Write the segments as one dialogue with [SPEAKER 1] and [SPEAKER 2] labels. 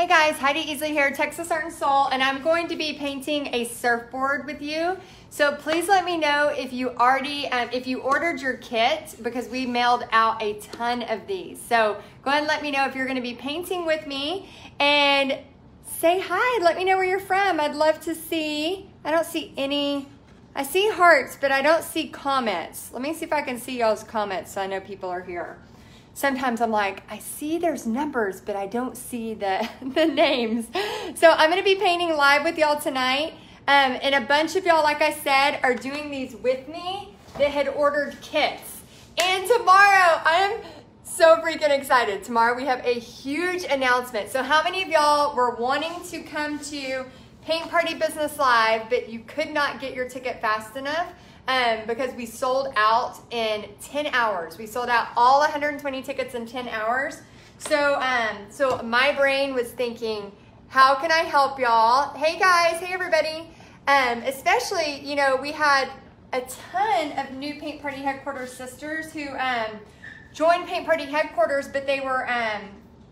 [SPEAKER 1] Hey guys, Heidi Easley here, Texas Art and Soul, and I'm going to be painting a surfboard with you. So please let me know if you already, um, if you ordered your kit because we mailed out a ton of these. So go ahead and let me know if you're gonna be painting with me and say hi, let me know where you're from. I'd love to see, I don't see any, I see hearts, but I don't see comments. Let me see if I can see y'all's comments so I know people are here sometimes I'm like, I see there's numbers, but I don't see the, the names. So I'm gonna be painting live with y'all tonight. Um, and a bunch of y'all, like I said, are doing these with me that had ordered kits. And tomorrow, I'm so freaking excited. Tomorrow we have a huge announcement. So how many of y'all were wanting to come to Paint Party Business Live, but you could not get your ticket fast enough? Um, because we sold out in 10 hours. We sold out all 120 tickets in 10 hours. So, um, so my brain was thinking, how can I help y'all? Hey guys, hey everybody. Um, especially, you know, we had a ton of new Paint Party Headquarters sisters who um, joined Paint Party Headquarters, but they were, um,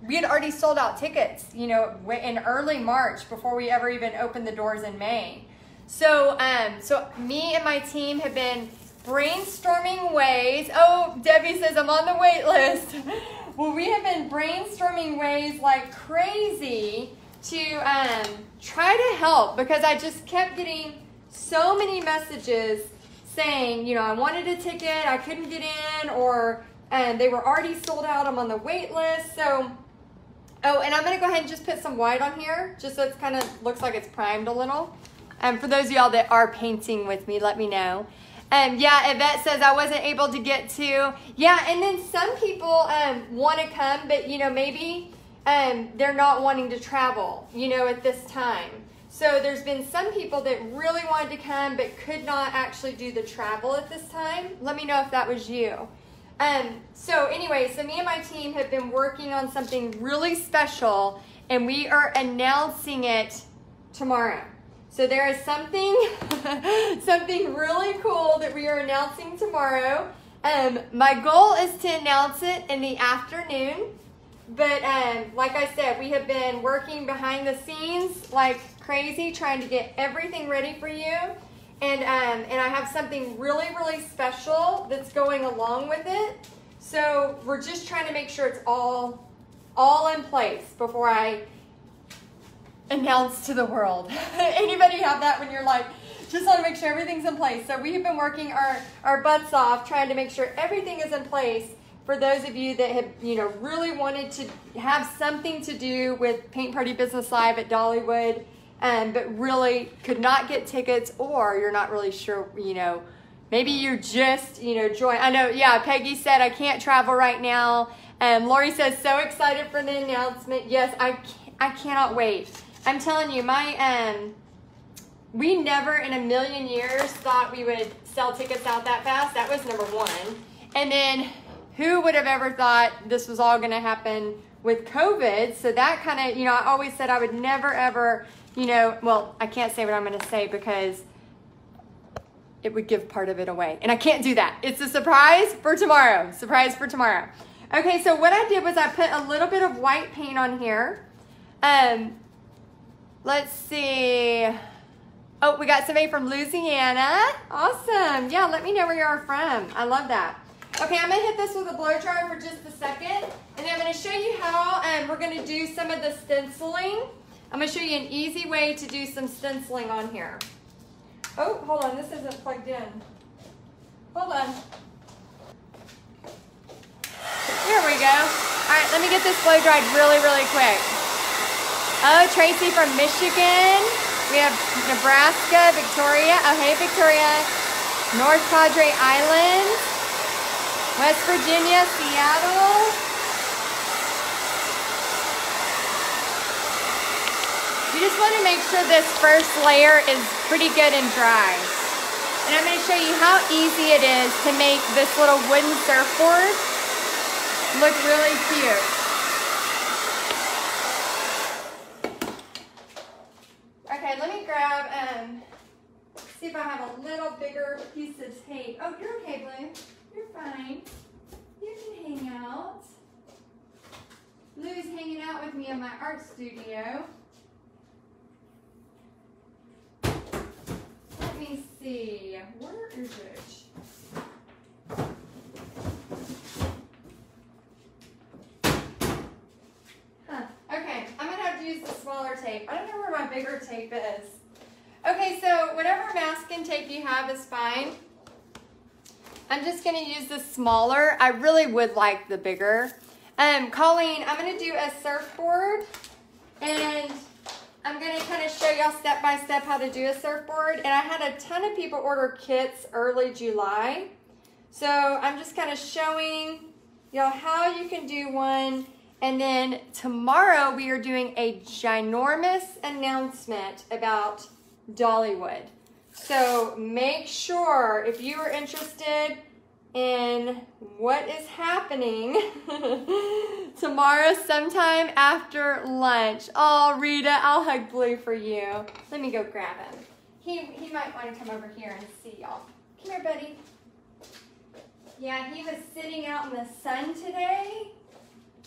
[SPEAKER 1] we had already sold out tickets, you know, in early March before we ever even opened the doors in May. So, um, so me and my team have been brainstorming ways. Oh, Debbie says I'm on the wait list. well, we have been brainstorming ways like crazy to um, try to help because I just kept getting so many messages saying, you know, I wanted a ticket, I couldn't get in, or um, they were already sold out, I'm on the wait list. So, oh, and I'm gonna go ahead and just put some white on here, just so it kind of looks like it's primed a little. Um, for those of y'all that are painting with me, let me know. Um, yeah, Yvette says I wasn't able to get to. Yeah, and then some people um, want to come, but you know maybe um, they're not wanting to travel, you know, at this time. So there's been some people that really wanted to come but could not actually do the travel at this time. Let me know if that was you. Um, so anyway, so me and my team have been working on something really special, and we are announcing it tomorrow. So there is something, something really cool that we are announcing tomorrow. Um, my goal is to announce it in the afternoon. But um, like I said, we have been working behind the scenes like crazy, trying to get everything ready for you. And, um, and I have something really, really special that's going along with it. So we're just trying to make sure it's all, all in place before I announce to the world. Anybody have that when you're like, just want to make sure everything's in place. So we have been working our, our butts off trying to make sure everything is in place for those of you that have, you know, really wanted to have something to do with Paint Party Business Live at Dollywood, um, but really could not get tickets or you're not really sure, you know, maybe you're just, you know, join. I know, yeah, Peggy said I can't travel right now. Um, Lori says, so excited for the announcement. Yes, I, I cannot wait. I'm telling you, my um, we never in a million years thought we would sell tickets out that fast. That was number one. And then who would have ever thought this was all going to happen with COVID? So that kind of, you know, I always said I would never ever, you know, well, I can't say what I'm going to say because it would give part of it away. And I can't do that. It's a surprise for tomorrow. Surprise for tomorrow. Okay, so what I did was I put a little bit of white paint on here. Um, Let's see. Oh, we got somebody from Louisiana. Awesome. Yeah, let me know where you are from. I love that. Okay, I'm gonna hit this with a blow dryer for just a second, and I'm gonna show you how um, we're gonna do some of the stenciling. I'm gonna show you an easy way to do some stenciling on here. Oh, hold on, this isn't plugged in. Hold on. Here we go. All right, let me get this blow dried really, really quick. Oh, Tracy from Michigan. We have Nebraska, Victoria. Oh, hey, Victoria. North Padre Island. West Virginia, Seattle. We just want to make sure this first layer is pretty good and dry. And I'm going to show you how easy it is to make this little wooden surfboard look really cute. See if I have a little bigger piece of tape. Oh, you're okay, Blue. You're fine. You can hang out. Lou's hanging out with me in my art studio. Let me see. Where is it? Huh. Okay, I'm gonna have to use the smaller tape. I don't know where my bigger tape is. Okay, so whatever masking tape you have is fine. I'm just gonna use the smaller. I really would like the bigger. Um, Colleen, I'm gonna do a surfboard and I'm gonna kind of show y'all step by step how to do a surfboard. And I had a ton of people order kits early July. So I'm just kind of showing y'all how you can do one. And then tomorrow we are doing a ginormous announcement about Dollywood. So make sure if you are interested in what is happening tomorrow sometime after lunch. Oh, Rita, I'll hug Blue for you. Let me go grab him. He, he might want to come over here and see y'all. Come here, buddy. Yeah, he was sitting out in the sun today.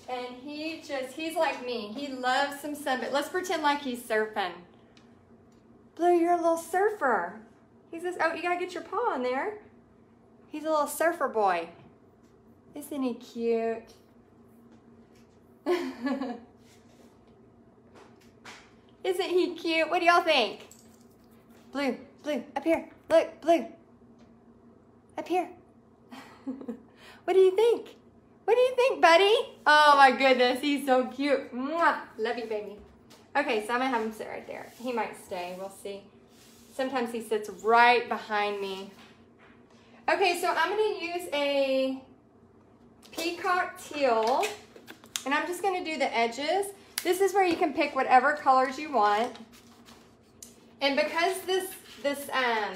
[SPEAKER 1] And he just, he's like me. He loves some sun, but let's pretend like he's surfing. Blue, you're a little surfer. He says, oh, you gotta get your paw in there. He's a little surfer boy. Isn't he cute? Isn't he cute? What do y'all think? Blue, blue, up here. Look, blue. Up here. what do you think? What do you think, buddy? Oh my goodness, he's so cute. Mwah. Love you, baby. Okay, so I'm gonna have him sit right there. He might stay, we'll see. Sometimes he sits right behind me. Okay, so I'm gonna use a peacock teal, and I'm just gonna do the edges. This is where you can pick whatever colors you want. And because this, this um,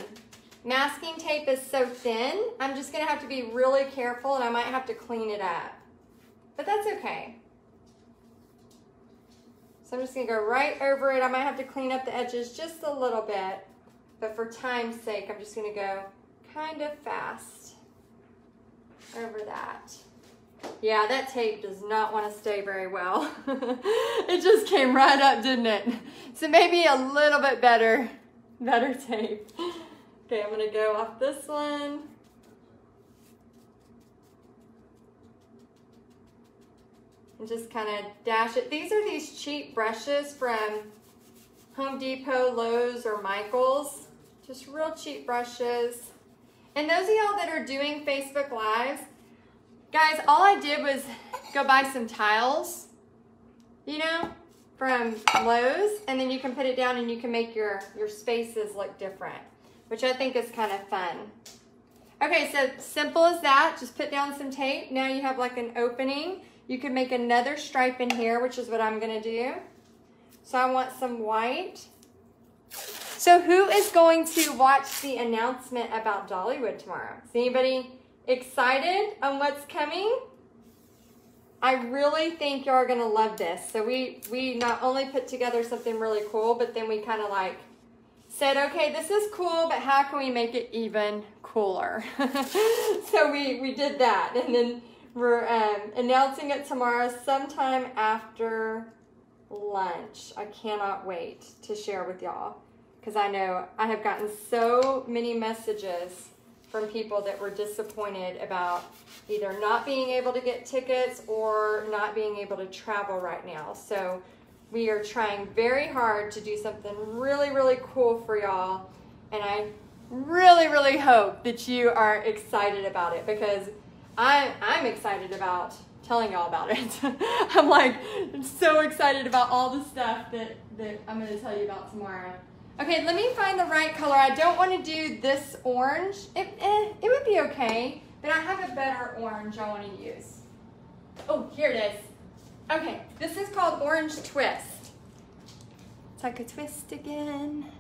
[SPEAKER 1] masking tape is so thin, I'm just gonna have to be really careful and I might have to clean it up. But that's okay. So I'm just gonna go right over it. I might have to clean up the edges just a little bit, but for time's sake, I'm just gonna go kind of fast over that. Yeah, that tape does not want to stay very well. it just came right up, didn't it? So maybe a little bit better, better tape. Okay, I'm gonna go off this one. And just kind of dash it. These are these cheap brushes from Home Depot, Lowe's, or Michael's. Just real cheap brushes. And those of y'all that are doing Facebook Lives, guys, all I did was go buy some tiles, you know, from Lowe's, and then you can put it down and you can make your, your spaces look different, which I think is kind of fun. Okay, so simple as that. Just put down some tape. Now you have like an opening. You can make another stripe in here, which is what I'm gonna do. So I want some white. So who is going to watch the announcement about Dollywood tomorrow? Is anybody excited on what's coming? I really think y'all are gonna love this. So we, we not only put together something really cool, but then we kind of like said, okay, this is cool, but how can we make it even cooler? so we, we did that. And then we're um, announcing it tomorrow sometime after lunch. I cannot wait to share with y'all because I know I have gotten so many messages from people that were disappointed about either not being able to get tickets or not being able to travel right now. So we are trying very hard to do something really, really cool for y'all. And I really, really hope that you are excited about it because I, I'm excited about telling y'all about it. I'm like I'm so excited about all the stuff that, that I'm going to tell you about tomorrow. Okay, let me find the right color. I don't want to do this orange. It, eh, it would be okay, but I have a better orange I want to use. Oh, here it is. Okay, this is called Orange Twist. It's like a twist again.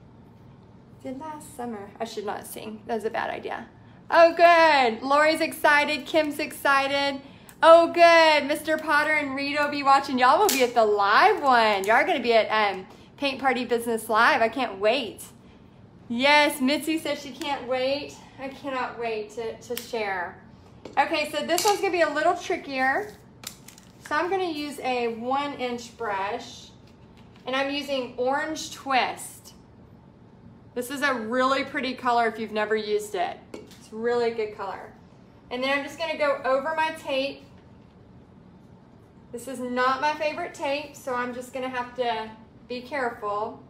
[SPEAKER 1] Did last summer. I should not sing. That was a bad idea. Oh, good. Lori's excited. Kim's excited. Oh, good. Mr. Potter and Rita will be watching. Y'all will be at the live one. Y'all are going to be at um, Paint Party Business Live. I can't wait. Yes, Mitzi says she can't wait. I cannot wait to, to share. Okay, so this one's going to be a little trickier. So I'm gonna use a one inch brush and I'm using Orange Twist. This is a really pretty color if you've never used it. Really good color. And then I'm just gonna go over my tape. This is not my favorite tape, so I'm just gonna have to be careful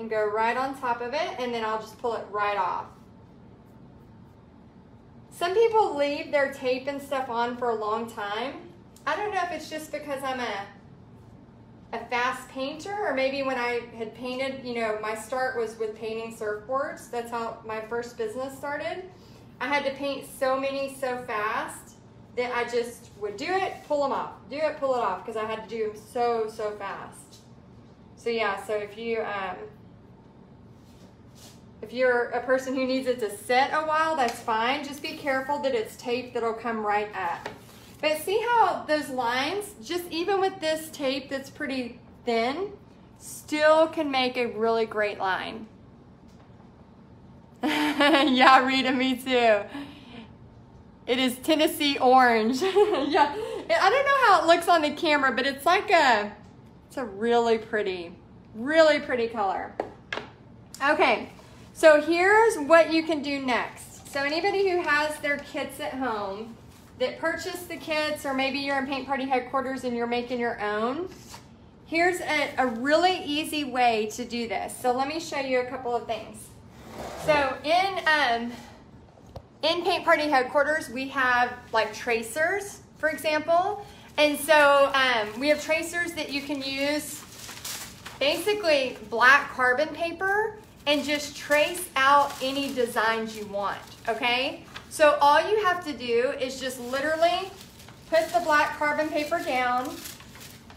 [SPEAKER 1] and go right on top of it, and then I'll just pull it right off. Some people leave their tape and stuff on for a long time. I don't know if it's just because I'm a a fast painter or maybe when I had painted, you know, my start was with painting surfboards. That's how my first business started. I had to paint so many so fast that I just would do it, pull them off, do it, pull it off because I had to do them so, so fast. So yeah, so if you, um, if you're a person who needs it to sit a while, that's fine. Just be careful that it's tape that'll come right up. But see how those lines, just even with this tape that's pretty thin, still can make a really great line. yeah, Rita, me too. It is Tennessee orange. yeah, I don't know how it looks on the camera, but it's like a, it's a really pretty, really pretty color. Okay, so here's what you can do next. So anybody who has their kits at home that purchase the kits, or maybe you're in Paint Party headquarters and you're making your own, here's a, a really easy way to do this. So let me show you a couple of things. So in um, in Paint Party headquarters, we have like tracers, for example. And so um, we have tracers that you can use basically black carbon paper and just trace out any designs you want, okay? So all you have to do is just literally put the black carbon paper down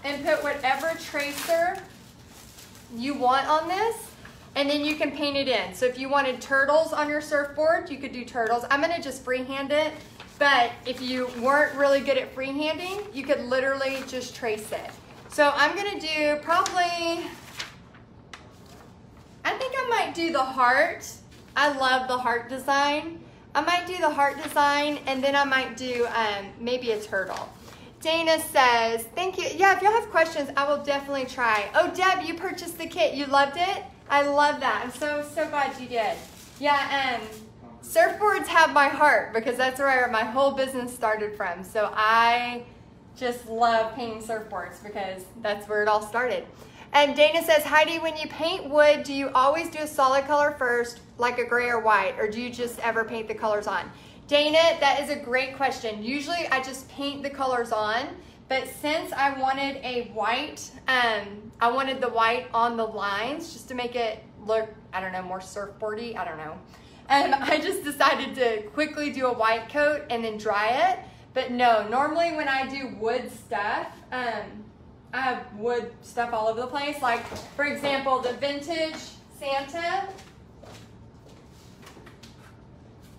[SPEAKER 1] and put whatever tracer you want on this and then you can paint it in. So if you wanted turtles on your surfboard, you could do turtles. I'm gonna just freehand it, but if you weren't really good at freehanding, you could literally just trace it. So I'm gonna do probably, I think I might do the heart. I love the heart design. I might do the heart design and then I might do um, maybe a turtle. Dana says, thank you. Yeah, if y'all have questions, I will definitely try. Oh, Deb, you purchased the kit. You loved it? I love that. I'm so, so glad you did. Yeah, um, surfboards have my heart because that's where my whole business started from. So I just love painting surfboards because that's where it all started. And Dana says, Heidi, when you paint wood, do you always do a solid color first, like a gray or white, or do you just ever paint the colors on? Dana, that is a great question. Usually I just paint the colors on, but since I wanted a white, um, I wanted the white on the lines just to make it look, I don't know, more surfboardy, I don't know. And I just decided to quickly do a white coat and then dry it. But no, normally when I do wood stuff, um, I wood stuff all over the place. Like, for example, the vintage Santa.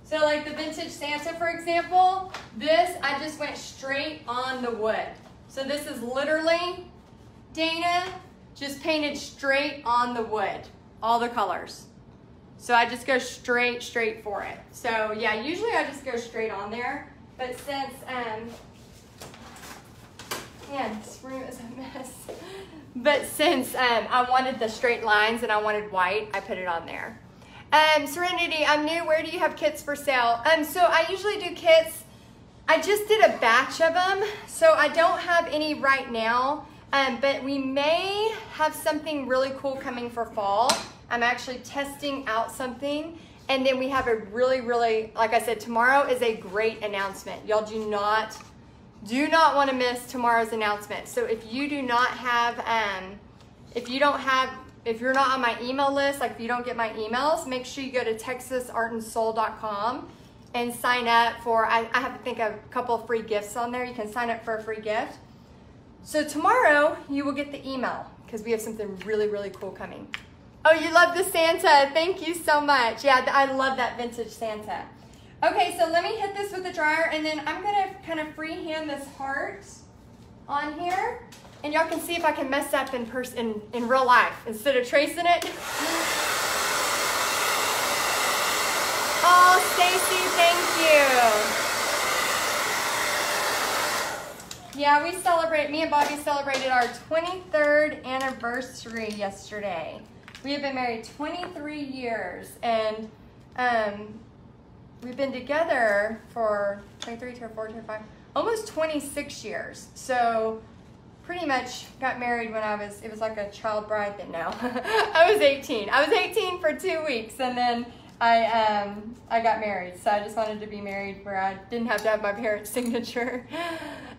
[SPEAKER 1] So like the vintage Santa, for example, this I just went straight on the wood. So this is literally, Dana, just painted straight on the wood, all the colors. So I just go straight, straight for it. So yeah, usually I just go straight on there. But since um, Man, this room is a mess. But since um, I wanted the straight lines and I wanted white, I put it on there. Um, Serenity, I'm new. Where do you have kits for sale? Um, so I usually do kits. I just did a batch of them, so I don't have any right now. Um, but we may have something really cool coming for fall. I'm actually testing out something. And then we have a really, really, like I said, tomorrow is a great announcement. Y'all do not do not want to miss tomorrow's announcement. So if you do not have, um, if you don't have, if you're not on my email list, like if you don't get my emails, make sure you go to texasartandsoul.com and sign up for, I, I have to think a couple free gifts on there. You can sign up for a free gift. So tomorrow you will get the email because we have something really, really cool coming. Oh, you love the Santa. Thank you so much. Yeah, I love that vintage Santa. Okay, so let me hit this with the dryer and then I'm gonna kind of freehand this heart on here. And y'all can see if I can mess up in person in, in real life instead of tracing it. Oh, Stacy, thank you. Yeah, we celebrate, me and Bobby celebrated our 23rd anniversary yesterday. We have been married 23 years and um, we've been together for 23, 24, 25, almost 26 years. So pretty much got married when I was, it was like a child bride then now. I was 18. I was 18 for two weeks and then I, um, I got married. So I just wanted to be married where I didn't have to have my parents' signature.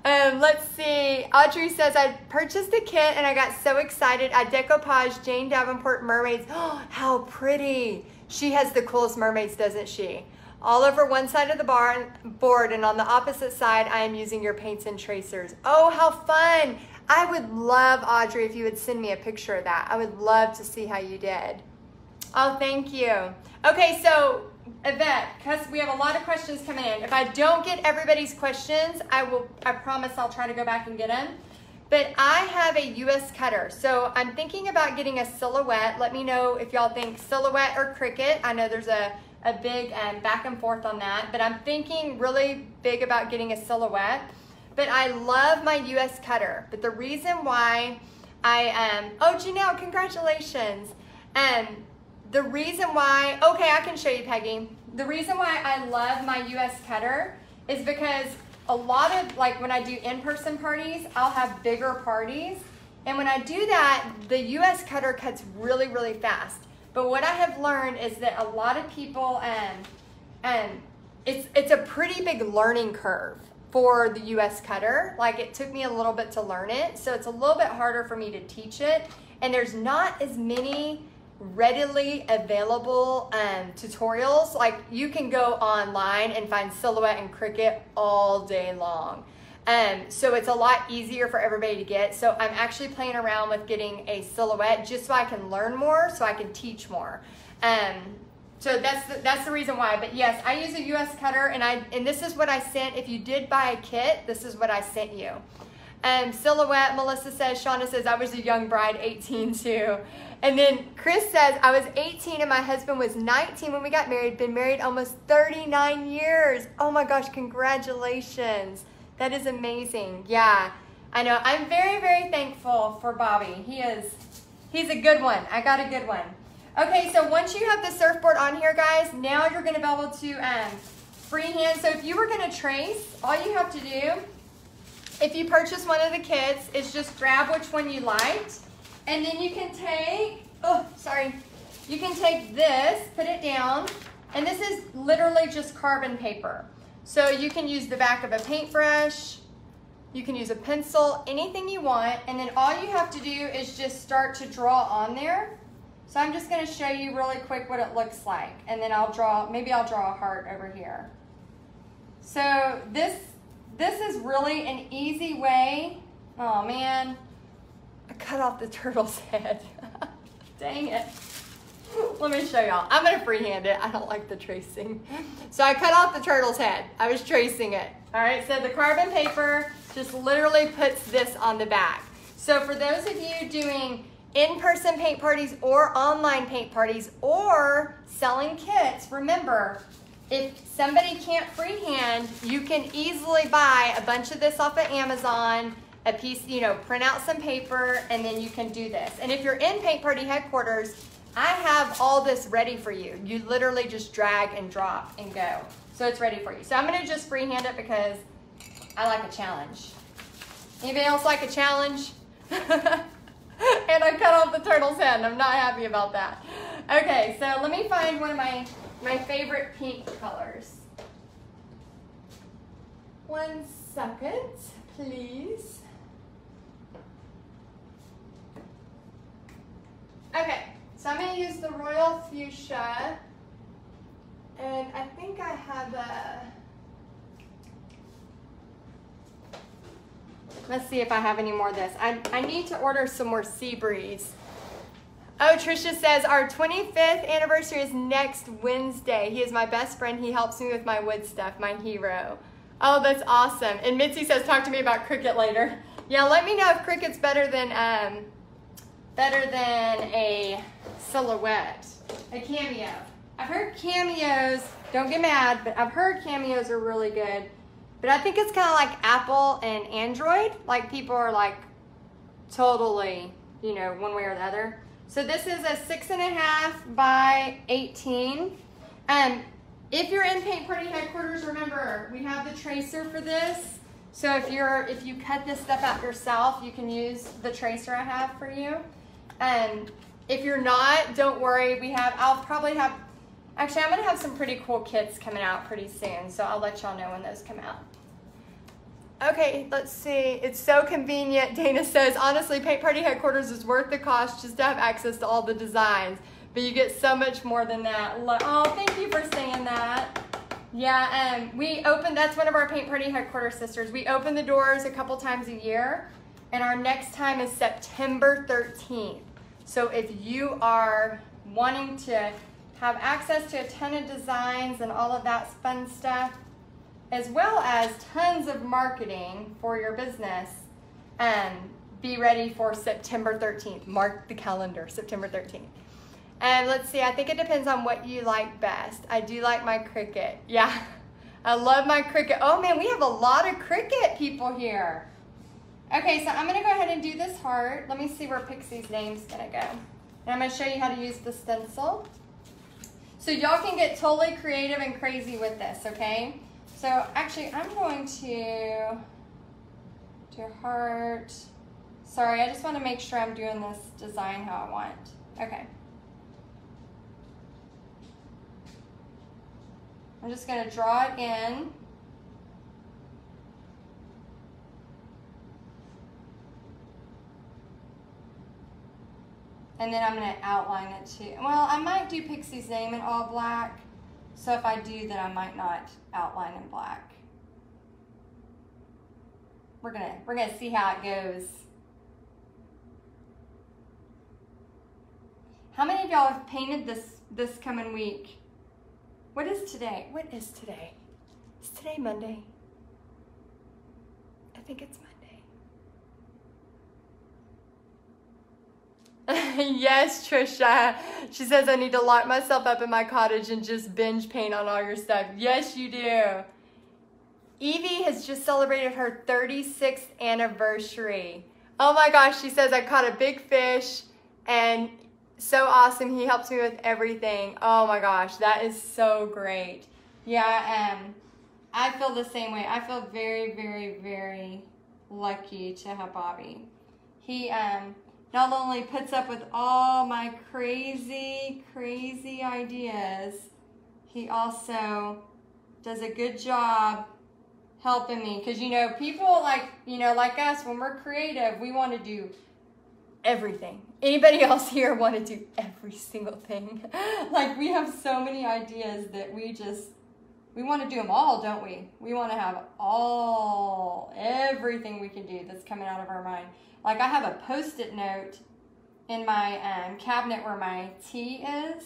[SPEAKER 1] Um, let's see. Audrey says, I purchased a kit and I got so excited. I decoupage Jane Davenport mermaids. Oh, how pretty. She has the coolest mermaids, doesn't she? All over one side of the bar, board and on the opposite side, I am using your paints and tracers. Oh, how fun. I would love, Audrey, if you would send me a picture of that. I would love to see how you did. Oh, thank you. Okay, so Yvette, because we have a lot of questions coming in. If I don't get everybody's questions, I will. I promise I'll try to go back and get them. But I have a US cutter, so I'm thinking about getting a silhouette. Let me know if y'all think silhouette or Cricut. I know there's a a big um, back and forth on that, but I'm thinking really big about getting a silhouette. But I love my US cutter. But the reason why I um oh Janelle, congratulations. Um the reason why, okay, I can show you, Peggy. The reason why I love my US cutter is because a lot of, like when I do in-person parties, I'll have bigger parties. And when I do that, the US cutter cuts really, really fast. But what I have learned is that a lot of people, and um, and it's, it's a pretty big learning curve for the US cutter. Like it took me a little bit to learn it. So it's a little bit harder for me to teach it. And there's not as many readily available um, tutorials. Like you can go online and find Silhouette and Cricut all day long. Um, so it's a lot easier for everybody to get. So I'm actually playing around with getting a silhouette just so I can learn more, so I can teach more. Um, so that's the, that's the reason why. But yes, I use a US cutter, and I and this is what I sent. If you did buy a kit, this is what I sent you. Um, silhouette, Melissa says, Shauna says, I was a young bride, 18 too. And then Chris says, I was 18 and my husband was 19 when we got married, been married almost 39 years. Oh my gosh, congratulations. That is amazing. Yeah, I know. I'm very, very thankful for Bobby. He is, he's a good one. I got a good one. Okay, so once you have the surfboard on here, guys, now you're going to be able to um, freehand. So if you were going to trace, all you have to do, if you purchase one of the kits, is just grab which one you liked and then you can take, oh, sorry. You can take this, put it down, and this is literally just carbon paper. So you can use the back of a paintbrush, you can use a pencil, anything you want, and then all you have to do is just start to draw on there. So I'm just gonna show you really quick what it looks like, and then I'll draw, maybe I'll draw a heart over here. So this, this is really an easy way, oh man, I cut off the turtle's head. Dang it. Let me show y'all. I'm gonna freehand it. I don't like the tracing. So I cut off the turtle's head. I was tracing it. All right, so the carbon paper just literally puts this on the back. So for those of you doing in-person paint parties or online paint parties or selling kits, remember, if somebody can't freehand, you can easily buy a bunch of this off of Amazon, a piece, you know, print out some paper, and then you can do this. And if you're in Paint Party headquarters, I have all this ready for you. You literally just drag and drop and go. So it's ready for you. So I'm gonna just freehand it because I like a challenge. Anybody else like a challenge? and I cut off the turtle's head I'm not happy about that. Okay, so let me find one of my, my favorite pink colors. One second, please. Okay, so I'm to use the Royal Fuchsia. And I think I have a... Let's see if I have any more of this. I, I need to order some more sea breeze. Oh, Trisha says, our 25th anniversary is next Wednesday. He is my best friend. He helps me with my wood stuff, my hero. Oh, that's awesome. And Mitzi says, talk to me about Cricut later. Yeah, let me know if Cricut's better than um, better than a silhouette, a cameo. I've heard cameos, don't get mad, but I've heard cameos are really good. But I think it's kind of like Apple and Android. Like people are like totally, you know, one way or the other. So this is a six and a half by 18. Um, if you're in Paint Party headquarters, remember we have the tracer for this. So if you're if you cut this stuff out yourself, you can use the tracer I have for you. And if you're not, don't worry. We have I'll probably have actually I'm gonna have some pretty cool kits coming out pretty soon. So I'll let y'all know when those come out. Okay, let's see. It's so convenient. Dana says, honestly, Paint Party headquarters is worth the cost just to have access to all the designs. But you get so much more than that. Oh, thank you for saying that. Yeah, um, we open, that's one of our Paint Party headquarters sisters. We open the doors a couple times a year, and our next time is September 13th. So if you are wanting to have access to a ton of designs and all of that fun stuff, as well as tons of marketing for your business. And be ready for September 13th. Mark the calendar, September 13th. And let's see, I think it depends on what you like best. I do like my Cricut. Yeah, I love my Cricut. Oh man, we have a lot of Cricut people here. Okay, so I'm gonna go ahead and do this heart. Let me see where Pixie's name's gonna go. And I'm gonna show you how to use the stencil. So y'all can get totally creative and crazy with this, okay? So actually, I'm going to do heart. Sorry, I just want to make sure I'm doing this design how I want. Okay. I'm just to draw it in. And then I'm going to outline it too. Well, I might do Pixie's name in all black. So if I do, then I might not outline in black. We're gonna, we're gonna see how it goes. How many of y'all have painted this, this coming week? What is today? What is today? Is today Monday? I think it's yes, Trisha. She says I need to lock myself up in my cottage and just binge paint on all your stuff. Yes, you do. Evie has just celebrated her 36th anniversary. Oh my gosh, she says I caught a big fish and so awesome. He helps me with everything. Oh my gosh, that is so great. Yeah, um, I feel the same way. I feel very, very, very lucky to have Bobby. He, um, not only puts up with all my crazy, crazy ideas, he also does a good job helping me. Because, you know, people like, you know, like us, when we're creative, we want to do everything. Anybody else here want to do every single thing? like, we have so many ideas that we just, we want to do them all, don't we? We want to have all, everything we can do that's coming out of our mind. Like I have a post-it note in my um, cabinet where my tea is,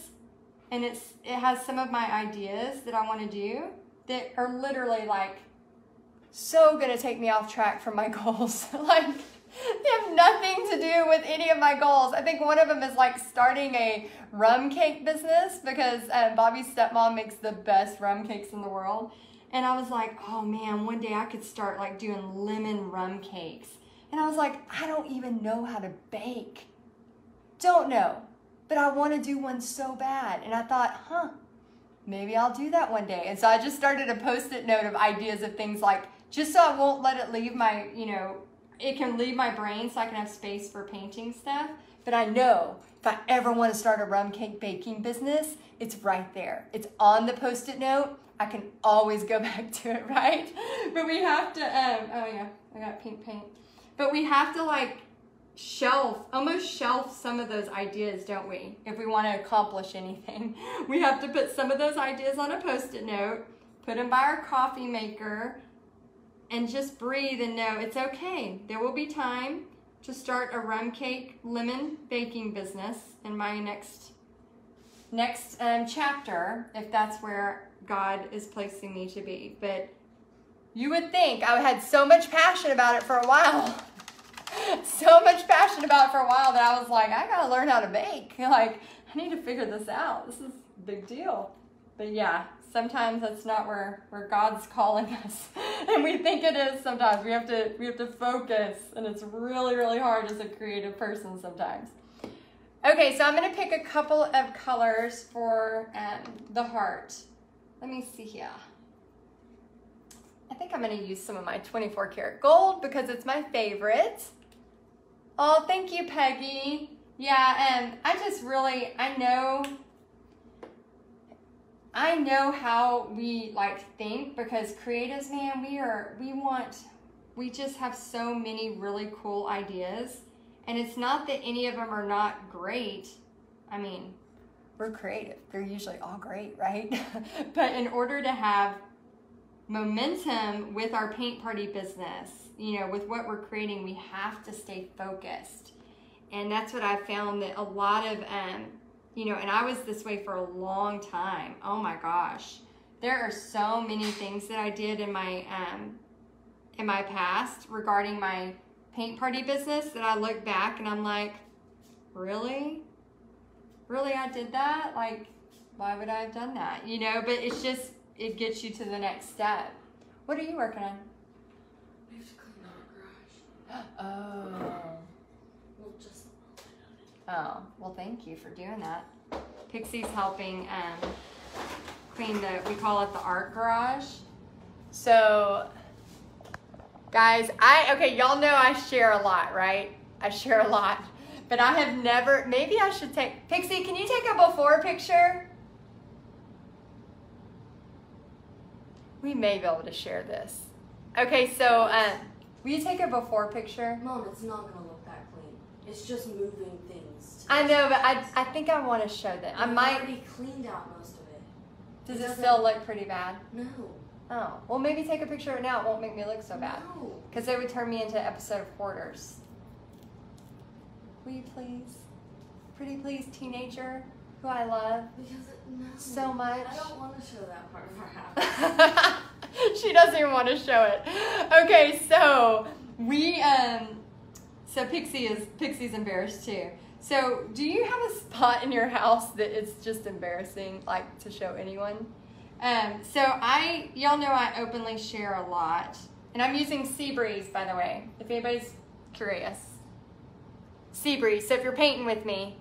[SPEAKER 1] and it's it has some of my ideas that I want to do that are literally like so gonna take me off track from my goals. like they have nothing to do with any of my goals. I think one of them is like starting a rum cake business because um, Bobby's stepmom makes the best rum cakes in the world. And I was like, oh man, one day I could start like doing lemon rum cakes. And I was like, I don't even know how to bake. Don't know. But I want to do one so bad. And I thought, huh, maybe I'll do that one day. And so I just started a post it note of ideas of things like, just so I won't let it leave my, you know, it can leave my brain so I can have space for painting stuff. But I know if I ever want to start a rum cake baking business, it's right there. It's on the post it note. I can always go back to it, right? But we have to, um, oh yeah, I got pink paint. But we have to like shelf, almost shelf some of those ideas, don't we? If we want to accomplish anything. We have to put some of those ideas on a post-it note, put them by our coffee maker, and just breathe and know it's okay. There will be time to start a rum cake lemon baking business in my next next um, chapter, if that's where God is placing me to be. But you would think I had so much passion about it for a while. so much passion about it for a while that I was like, I gotta learn how to bake. Like, I need to figure this out. This is a big deal. but yeah, sometimes that's not where, where God's calling us. and we think it is sometimes. We have to we have to focus and it's really, really hard as a creative person sometimes. Okay, so I'm gonna pick a couple of colors for um, the heart. Let me see here. I think I'm gonna use some of my 24 karat gold because it's my favorite. Oh, thank you, Peggy. Yeah, and I just really, I know I know how we like think because creatives, man, we are, we want, we just have so many really cool ideas. And it's not that any of them are not great. I mean, we're creative. They're usually all great, right? but in order to have momentum with our paint party business, you know, with what we're creating, we have to stay focused. And that's what I found that a lot of um, you know, and I was this way for a long time. Oh my gosh. There are so many things that I did in my um, in my past regarding my paint party business that I look back and I'm like, really? Really I did that? Like, why would I have done that? You know, but it's just it gets you to the next step. What are you working on?
[SPEAKER 2] We have to clean
[SPEAKER 1] our garage. Oh. Oh, well, thank you for doing that. Pixie's helping um, clean the, we call it the art garage. So, guys, I, okay, y'all know I share a lot, right? I share a lot. But I have never, maybe I should take, Pixie, can you take a before picture? We may be able to share this. Okay, so, uh, will you take a before picture?
[SPEAKER 2] Mom, it's not to look that clean. It's just moving things.
[SPEAKER 1] I know, but I, I think I want to show them. I might.
[SPEAKER 2] already cleaned out most of it.
[SPEAKER 1] Does it, it still look pretty bad?
[SPEAKER 2] No.
[SPEAKER 1] Oh, well, maybe take a picture of it now. It won't make me look so bad.
[SPEAKER 2] No.
[SPEAKER 1] Because they would turn me into an episode of Hoarders. Will you please? Pretty please, teenager, who I love.
[SPEAKER 2] Because it, no.
[SPEAKER 1] So much.
[SPEAKER 2] I don't want to show that part of our
[SPEAKER 1] house. she doesn't even want to show it. Okay, so we um, so Pixie is Pixie's embarrassed too. So, do you have a spot in your house that it's just embarrassing, like to show anyone? Um, so I, y'all know I openly share a lot, and I'm using Seabreeze by the way, if anybody's curious. Seabreeze. So if you're painting with me,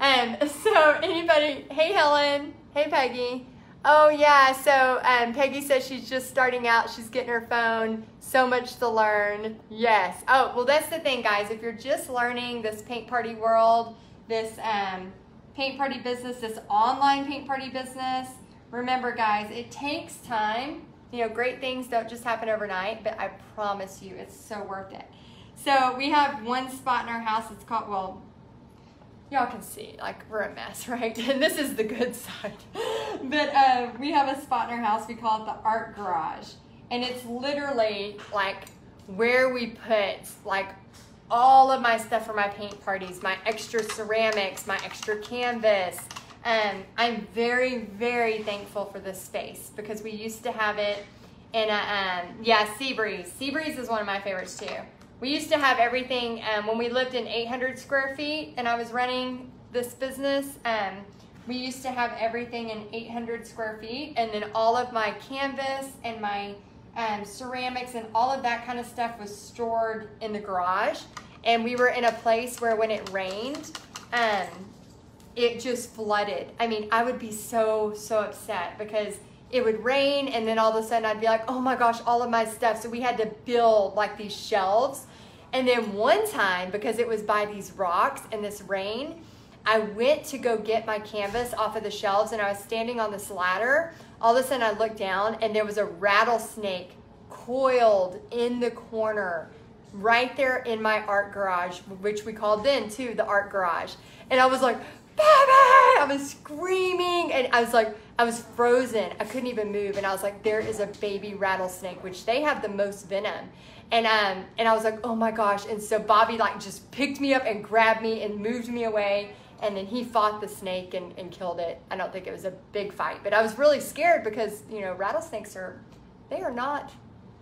[SPEAKER 1] um, so anybody, hey Helen, hey Peggy. Oh yeah, so um, Peggy says she's just starting out. She's getting her phone. So much to learn. Yes. Oh, well that's the thing, guys. If you're just learning this paint party world, this um, paint party business, this online paint party business, remember guys, it takes time. You know, great things don't just happen overnight, but I promise you it's so worth it. So we have one spot in our house. It's called, well, y'all can see, like, we're a mess, right? And this is the good side. but uh, we have a spot in our house, we call it the art garage. And it's literally like where we put like all of my stuff for my paint parties, my extra ceramics, my extra canvas. Um, I'm very, very thankful for this space because we used to have it in a, um, yeah, Seabreeze. Seabreeze is one of my favorites too. We used to have everything um, when we lived in 800 square feet and I was running this business. Um, we used to have everything in 800 square feet and then all of my canvas and my um, ceramics and all of that kind of stuff was stored in the garage. And we were in a place where when it rained, um, it just flooded. I mean, I would be so, so upset because it would rain and then all of a sudden I'd be like, oh my gosh, all of my stuff. So we had to build like these shelves and then one time, because it was by these rocks and this rain, I went to go get my canvas off of the shelves and I was standing on this ladder. All of a sudden I looked down and there was a rattlesnake coiled in the corner right there in my art garage, which we called then too the art garage. And I was like, Baby! I was screaming and I was like, I was frozen. I couldn't even move. And I was like, there is a baby rattlesnake, which they have the most venom. And um, and I was like, oh my gosh. And so Bobby like just picked me up and grabbed me and moved me away. And then he fought the snake and, and killed it. I don't think it was a big fight, but I was really scared because, you know, rattlesnakes are, they are not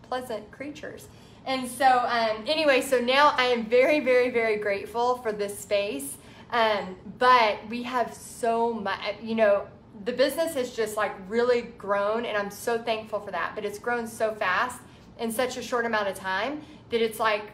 [SPEAKER 1] pleasant creatures. And so, um, anyway, so now I am very, very, very grateful for this space. Um, but we have so much, you know, the business has just like really grown, and I'm so thankful for that. But it's grown so fast in such a short amount of time that it's like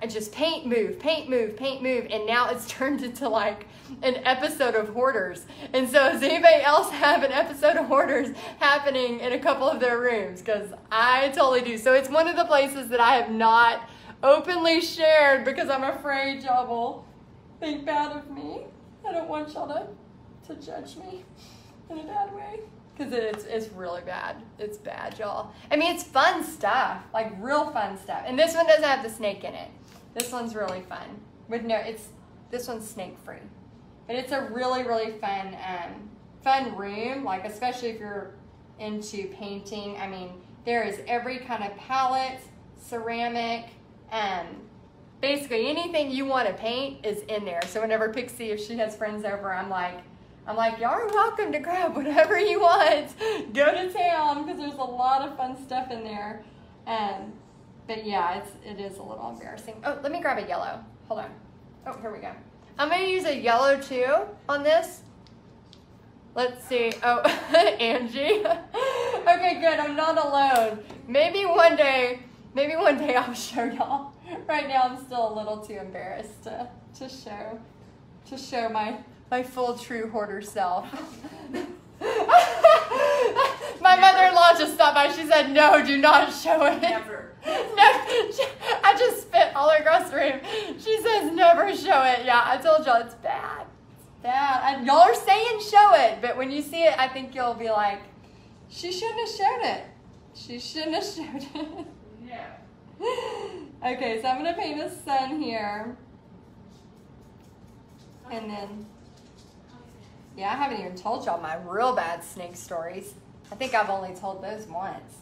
[SPEAKER 1] I just paint, move, paint, move, paint, move, and now it's turned into like an episode of Hoarders. And so, does anybody else have an episode of Hoarders happening in a couple of their rooms? Because I totally do. So, it's one of the places that I have not openly shared because I'm afraid y'all will think bad of me. I don't want y'all to, to judge me in a bad way. Because it's, it's really bad. It's bad, y'all. I mean, it's fun stuff, like real fun stuff. And this one doesn't have the snake in it. This one's really fun. With no, it's this one's snake free, but it's a really really fun um, fun room. Like especially if you're into painting. I mean, there is every kind of palette, ceramic, um, basically anything you want to paint is in there. So whenever Pixie, if she has friends over, I'm like. I'm like, y'all are welcome to grab whatever you want. Go to town because there's a lot of fun stuff in there. Um, but yeah, it's it is a little embarrassing. Oh, let me grab a yellow. Hold on. Oh, here we go. I'm gonna use a yellow too on this. Let's see. Oh, Angie. okay, good. I'm not alone. Maybe one day, maybe one day I'll show y'all. Right now, I'm still a little too embarrassed to to show to show my my full true hoarder self. my mother-in-law just stopped by. She said, "No, do not show it."
[SPEAKER 2] Never.
[SPEAKER 1] no, I just spit all across the room. She says, "Never show it." Yeah, I told y'all it's bad. It's bad. And y'all are saying show it, but when you see it, I think you'll be like, "She shouldn't have showed it. She shouldn't have showed it."
[SPEAKER 2] Yeah.
[SPEAKER 1] okay, so I'm gonna paint a sun here, and then. Yeah, I haven't even told y'all my real bad snake stories. I think I've only told those once.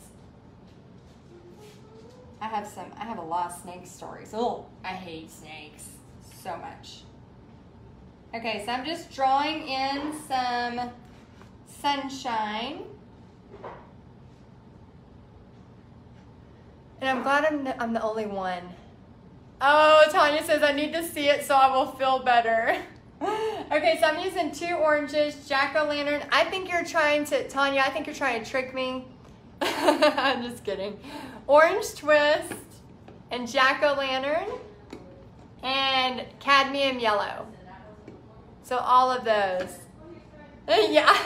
[SPEAKER 1] I have some, I have a lot of snake stories. Oh, I hate snakes so much. Okay, so I'm just drawing in some sunshine. And I'm glad I'm the, I'm the only one. Oh, Tanya says I need to see it so I will feel better. okay, so I'm using two oranges, jack-o'-lantern. I think you're trying to, Tanya, I think you're trying to trick me. I'm just kidding. Orange twist and jack-o'-lantern and cadmium yellow. So all of those. yeah.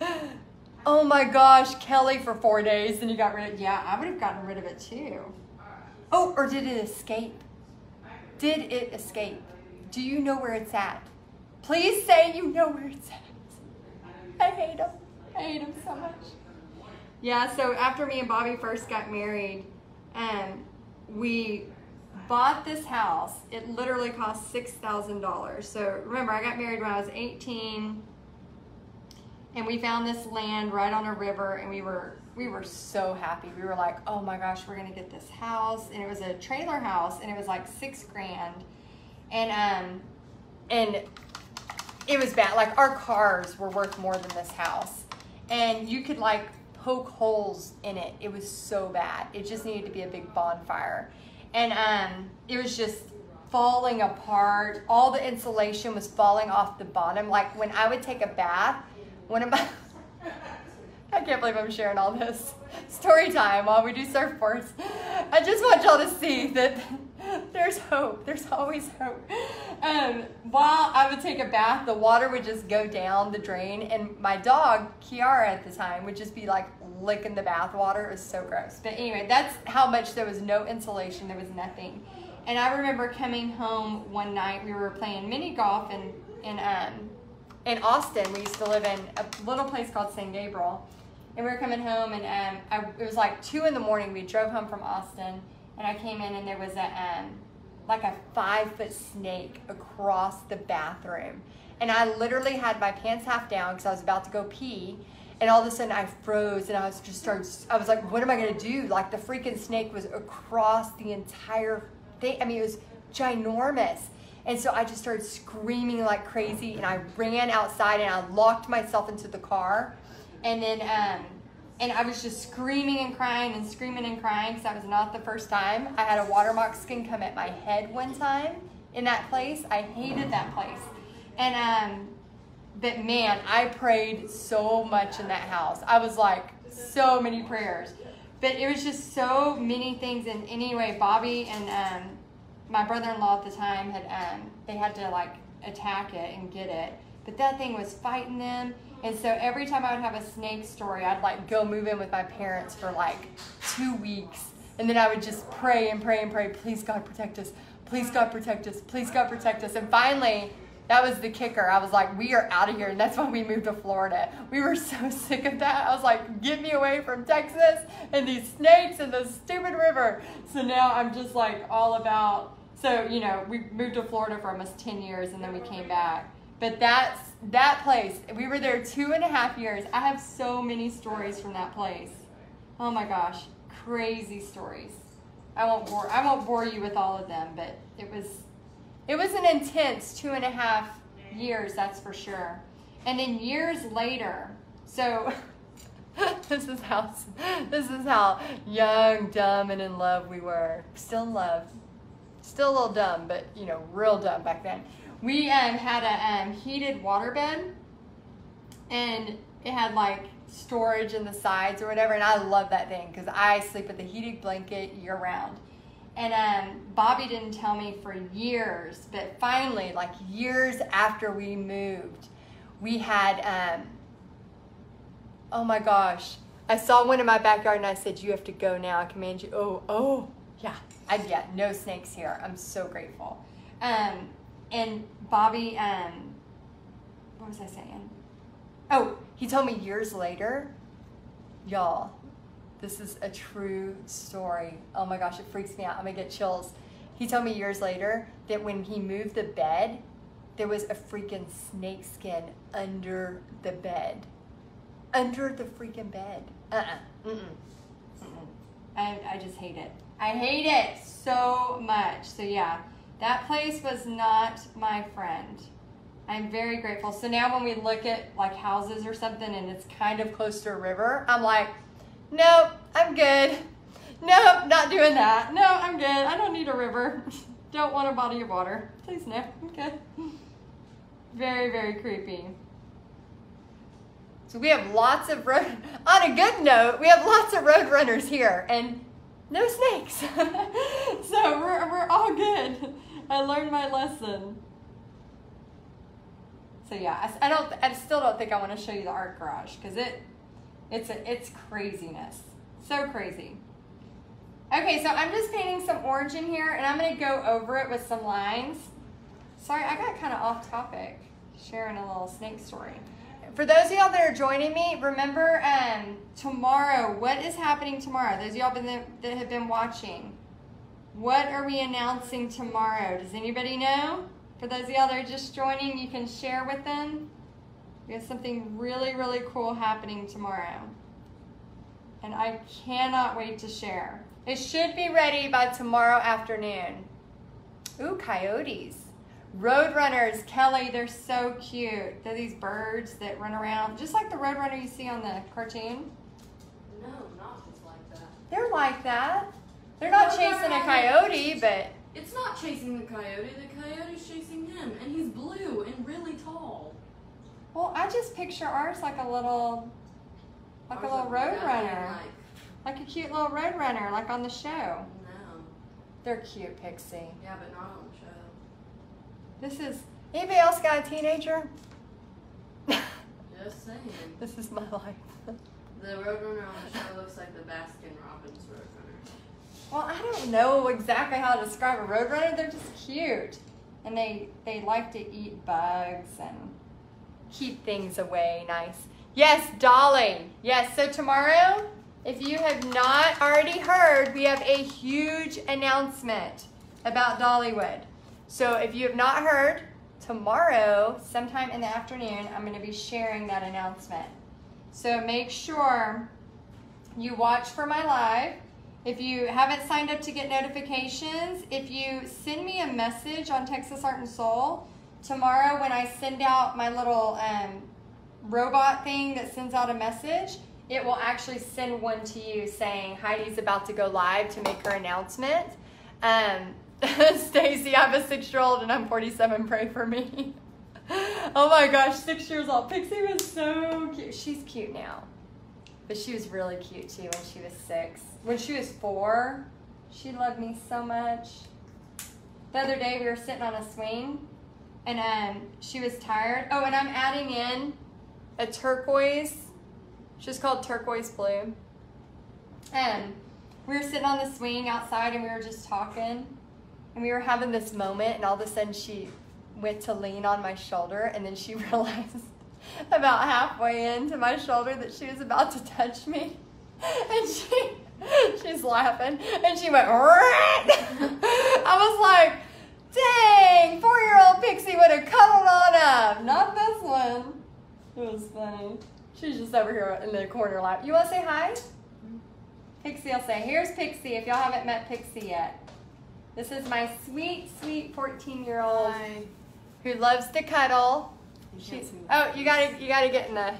[SPEAKER 1] oh my gosh, Kelly for four days and you got rid of, yeah, I would have gotten rid of it too. Oh, or did it escape? Did it escape? Do you know where it's at? Please say you know where it's at. I hate him. I hate him so much. Yeah, so after me and Bobby first got married, um, we bought this house. It literally cost $6,000. So remember, I got married when I was 18 and we found this land right on a river and we were we were so happy. We were like, oh my gosh, we're gonna get this house. And it was a trailer house and it was like six grand. And um and it was bad. Like our cars were worth more than this house. And you could like poke holes in it. It was so bad. It just needed to be a big bonfire. And um it was just falling apart. All the insulation was falling off the bottom. Like when I would take a bath, one of my I can't believe I'm sharing all this story time while we do surfboards. I just want y'all to see that there's hope. There's always hope. Um, while I would take a bath, the water would just go down the drain, and my dog Kiara at the time would just be like licking the bath water. It was so gross. But anyway, that's how much there was no insulation. There was nothing. And I remember coming home one night. We were playing mini golf in in um, in Austin. We used to live in a little place called San Gabriel and we were coming home, and um, I, it was like two in the morning. We drove home from Austin, and I came in, and there was a um, like a five foot snake across the bathroom, and I literally had my pants half down because I was about to go pee, and all of a sudden I froze, and I was just started. I was like, "What am I gonna do?" Like the freaking snake was across the entire thing. I mean, it was ginormous. And so I just started screaming like crazy, and I ran outside and I locked myself into the car and then um, and I was just screaming and crying and screaming and crying because that was not the first time. I had a water moccasin come at my head one time in that place. I hated that place. And um, but man, I prayed so much in that house. I was like, so many prayers. But it was just so many things. And anyway, Bobby and um, my brother-in-law at the time had um, they had to like attack it and get it. But that thing was fighting them. And so every time I would have a snake story, I'd like go move in with my parents for like two weeks. And then I would just pray and pray and pray, please God protect us. Please God protect us. Please God protect us. And finally, that was the kicker. I was like, we are out of here. And that's why we moved to Florida. We were so sick of that. I was like, get me away from Texas and these snakes and the stupid river. So now I'm just like all about. So, you know, we moved to Florida for almost 10 years and then we came back. But that's that place. We were there two and a half years. I have so many stories from that place. Oh my gosh, crazy stories. I won't bore I won't bore you with all of them, but it was it was an intense two and a half years, that's for sure. And then years later, so this is how this is how young, dumb, and in love we were. Still in love, still a little dumb, but you know, real dumb back then. We um, had a um, heated waterbed, and it had like storage in the sides or whatever, and I love that thing because I sleep with a heated blanket year round. And um, Bobby didn't tell me for years, but finally, like years after we moved, we had, um, oh my gosh, I saw one in my backyard and I said, You have to go now. I command you. Oh, oh, yeah. I, yeah, no snakes here. I'm so grateful. Um, and Bobby, um, what was I saying? Oh, he told me years later, y'all, this is a true story. Oh my gosh, it freaks me out. I'm gonna get chills. He told me years later that when he moved the bed, there was a freaking snake skin under the bed. Under the freaking bed. Uh-uh. Mm-mm. Mm-mm. I, I just hate it. I hate it so much. So yeah, that place was not my friend. I'm very grateful. So now when we look at like houses or something and it's kind of close to a river, I'm like, nope, I'm good. Nope, not doing that. No, I'm good. I don't need a river. don't want a body of water. Please no. Okay. Very, very creepy. So we have lots of road, on a good note, we have lots of road runners here and no snakes. so we're, we're all good. I learned my lesson. So yeah, I, I don't, I still don't think I want to show you the art garage because it, it's a, it's craziness. So crazy. Okay, so I'm just painting some orange in here and I'm gonna go over it with some lines. Sorry, I got kind of off topic, sharing a little snake story. For those of y'all that are joining me, remember um, tomorrow, what is happening tomorrow? Those of y'all been that, that have been watching, what are we announcing tomorrow? Does anybody know? For those of y'all that are just joining, you can share with them. We have something really, really cool happening tomorrow. And I cannot wait to share. It should be ready by tomorrow afternoon. Ooh, coyotes. Roadrunners, Kelly, they're so cute. They're these birds that run around, just like the Roadrunner you see on the cartoon.
[SPEAKER 2] No, not just like that.
[SPEAKER 1] They're like that. They're not
[SPEAKER 2] No,
[SPEAKER 1] chasing a coyote, but
[SPEAKER 2] It's not chasing the coyote. The coyote's chasing him, and he's blue and really tall.
[SPEAKER 1] well, I just picture ours like a little, like a little
[SPEAKER 2] look like-
[SPEAKER 1] Roadrunner, like a cute little Roadrunner, like on the show.
[SPEAKER 2] No.
[SPEAKER 1] They're cute, Pixie.
[SPEAKER 2] Yeah, but not on the show.
[SPEAKER 1] This is anybody else got a teenager?
[SPEAKER 2] Just saying.
[SPEAKER 1] this is my life.
[SPEAKER 2] The Roadrunner on the show looks like the Baskin Robbins Roadrunner.
[SPEAKER 1] Well, I don't know exactly how to describe a roadrunner. They're just cute, and they they like to eat bugs and keep things away. Nice. Yes, Dolly. Yes. So tomorrow, if you have not already heard, we have a huge announcement about Dollywood. So if you have not heard, tomorrow, sometime in the afternoon, I'm going to be sharing that announcement. So make sure you watch for my live. If you haven't signed up to get notifications, if you send me a message on Texas Art and Soul tomorrow when I send out my little um, robot thing that sends out a message, it will actually send one to you saying Heidi's about to go live to make her announcement. Um, Stacy, I have a six-year-old and I'm 47. Pray for me. oh my gosh, six years old. Pixie was so cute. She's cute now. But she was really cute too when she was six. When she was four, she loved me so much. The other day we were sitting on a swing and um, she was tired. Oh, and I'm adding in a turquoise. She's called turquoise blue. And we were sitting on the swing outside and we were just talking and we were having this moment and all of a sudden she went to lean on my shoulder and then she realized about halfway into my shoulder that she was about to touch me. And she she's laughing and she went i was like dang four-year-old pixie would have cuddled on up not this one it was funny she's just over here in the corner lap you want to say hi pixie will say here's pixie if y'all haven't met pixie yet this is my sweet, sweet 14 year old
[SPEAKER 2] Hi.
[SPEAKER 1] who loves to cuddle. She,
[SPEAKER 2] can't see me.
[SPEAKER 1] oh, you gotta, you gotta get in the.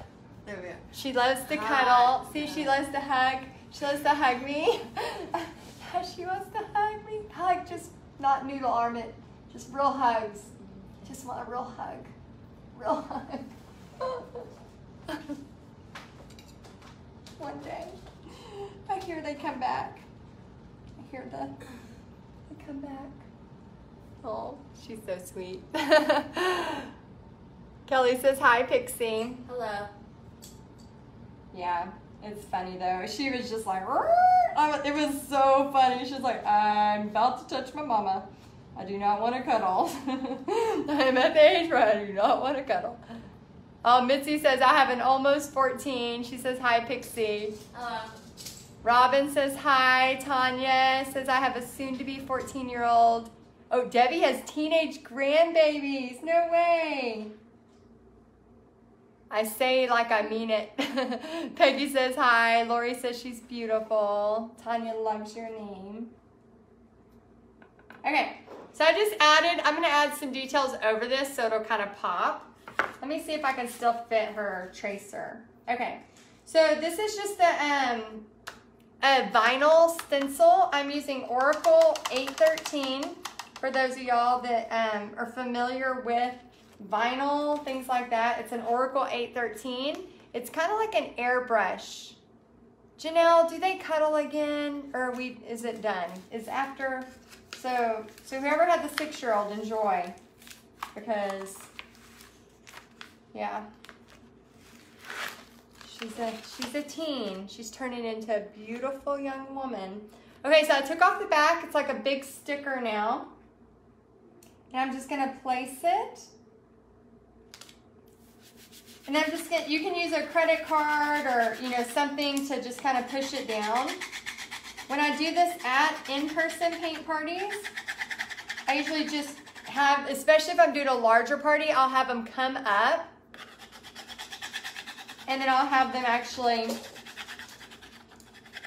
[SPEAKER 2] There we go.
[SPEAKER 1] She loves to
[SPEAKER 2] Hi.
[SPEAKER 1] cuddle. See, she loves to hug. She loves to hug me. she wants to hug me. Hug, just not noodle arm it. Just real hugs. Mm-hmm. Just want a real hug. Real hug. One day, I hear they come back. I hear the come back. Oh, she's so sweet. Kelly says hi, Pixie.
[SPEAKER 2] Hello.
[SPEAKER 1] Yeah, it's funny though. She was just like. It was so funny. She's like, I'm about to touch my mama. I do not want to cuddle. I'm at the age where I do not want to cuddle. Oh, Mitzi says, I have an almost 14. She says, hi, Pixie.
[SPEAKER 2] Hello.
[SPEAKER 1] Robin says, hi. Tanya says, I have a soon to be 14 year old. Oh, Debbie has teenage grandbabies. No way. I say like I mean it. Peggy says hi. Lori says she's beautiful. Tanya loves your name. Okay, so I just added, I'm gonna add some details over this so it'll kind of pop. Let me see if I can still fit her tracer. Okay, so this is just the um, a vinyl stencil. I'm using Oracal 813 for those of y'all that um, are familiar with vinyl, things like that. It's an Oracal 813. It's kind of like an airbrush. Janelle, do they cuddle again, or we? Is it done? Is after? So, so whoever had the six-year-old, enjoy, because, yeah, she's a she's a teen. She's turning into a beautiful young woman. Okay, so I took off the back. It's like a big sticker now, and I'm just gonna place it. And I'm just gonna, you can use a credit card or, you know, something to just kind of push it down. When I do this at in-person paint parties, I usually just have, especially if I'm doing a larger party, I'll have them come up. And then I'll have them actually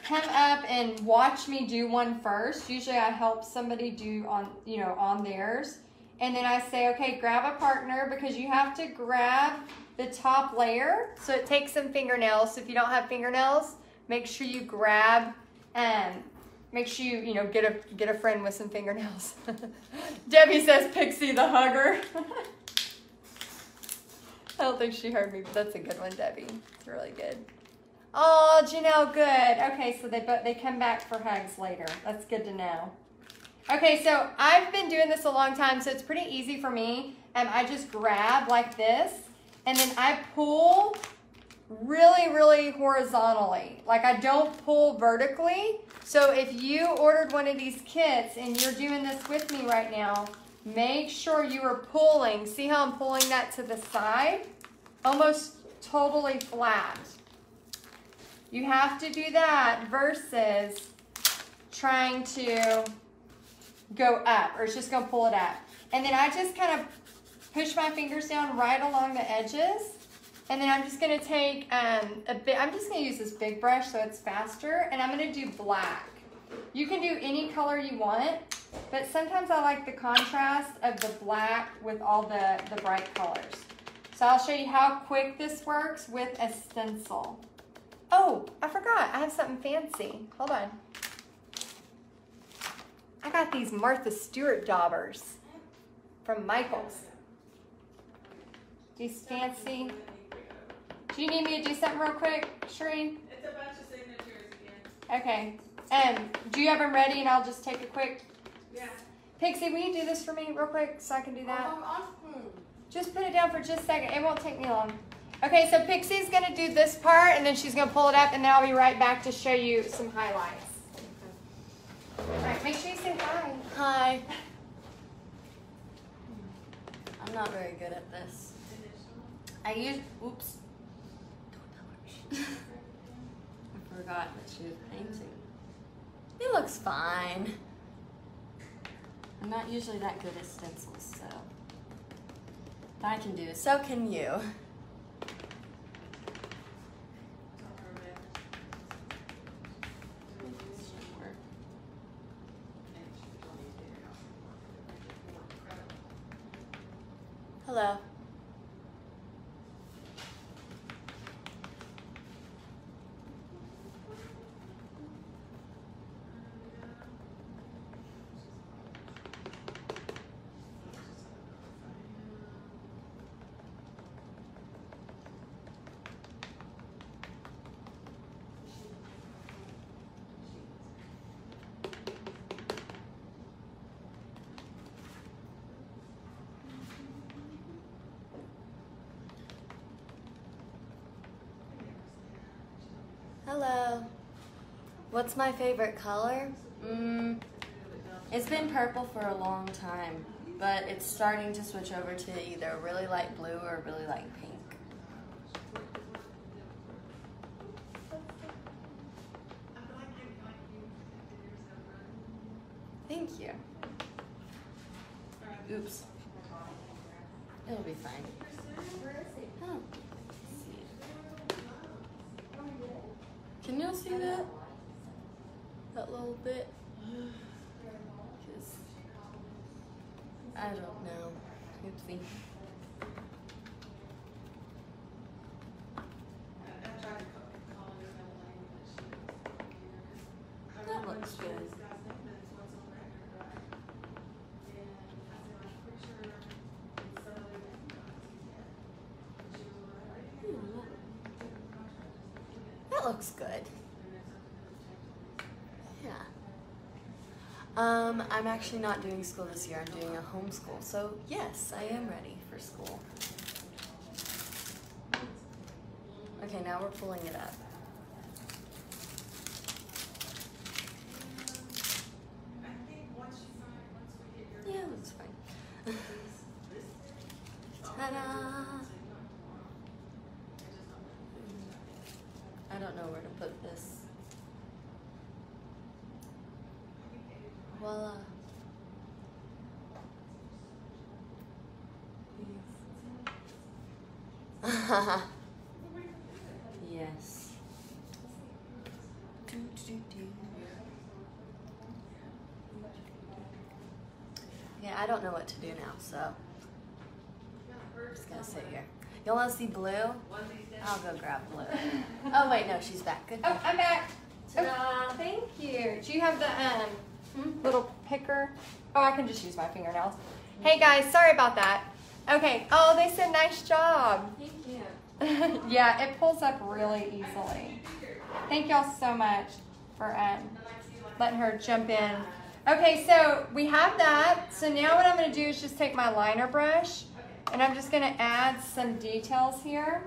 [SPEAKER 1] come up and watch me do one first. Usually I help somebody do on, you know, on theirs. And then I say, okay, grab a partner because you have to grab the top layer. So it takes some fingernails. So if you don't have fingernails, make sure you grab and make sure you, you know, get a get a friend with some fingernails. Debbie says Pixie the hugger. I don't think she heard me, but that's a good one, Debbie. It's really good. Oh, Janelle, good. Okay, so they but they come back for hugs later. That's good to know. Okay, so I've been doing this a long time, so it's pretty easy for me. And I just grab like this, and then I pull really, really horizontally. Like I don't pull vertically. So if you ordered one of these kits and you're doing this with me right now, make sure you are pulling. See how I'm pulling that to the side? Almost totally flat. You have to do that versus trying to go up or it's just gonna pull it up. And then I just kind of push my fingers down right along the edges. And then I'm just gonna take um, a bit, I'm just gonna use this big brush so it's faster. And I'm gonna do black. You can do any color you want, but sometimes I like the contrast of the black with all the, the bright colors. So I'll show you how quick this works with a stencil. Oh, I forgot, I have something fancy. Hold on. I got these Martha Stewart daubers from Michaels. These fancy. Do you need me to do something real quick, Shereen?
[SPEAKER 3] It's a bunch of signatures again.
[SPEAKER 1] Okay. Um, do you have them ready and I'll just take a quick.
[SPEAKER 3] Yeah.
[SPEAKER 1] Pixie, will you do this for me real quick so I can do that? Just put it down for just a second. It won't take me long. Okay, so Pixie's gonna do this part and then she's gonna pull it up and then I'll be right back to show you some highlights. Alright, make sure you say hi.
[SPEAKER 2] Hi. I'm not very good at this. I use. Oops. I forgot that she was painting. It looks fine. I'm not usually that good at stencils, so. If I can do so can you. Hello. Hello. What's my favorite color? Mm, it's been purple for a long time, but it's starting to switch over to either really light blue or really light pink. Looks good. Yeah. Um, I'm actually not doing school this year. I'm doing a homeschool. So, yes, I am ready for school. Okay, now we're pulling it up. Yeah, looks fine. Ta-da! I don't know where to put this. Voila. yes. Do, do, do. Yeah, I don't know what to do now, so I'm just gonna sit here. Y'all wanna see blue? I'll go grab blue. oh wait, no, she's back. Good.
[SPEAKER 1] Oh, I'm back. Oh, thank you. Do you have the um little picker? Oh, I can just use my fingernails. Hey guys, sorry about that. Okay. Oh, they said nice job.
[SPEAKER 2] Thank you.
[SPEAKER 1] yeah, it pulls up really easily. Thank y'all so much for um, letting her jump in. Okay, so we have that. So now what I'm going to do is just take my liner brush and I'm just going to add some details here.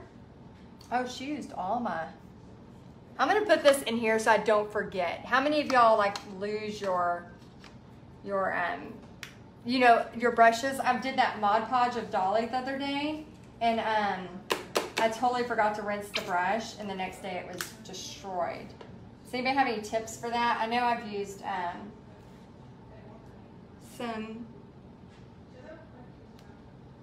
[SPEAKER 1] Oh, she used all my. I'm going to put this in here so I don't forget. How many of y'all like lose your your um you know your brushes? I did that Mod Podge of Dolly the other day and um I totally forgot to rinse the brush, and the next day it was destroyed. Does anybody have any tips for that? I know I've used um, some,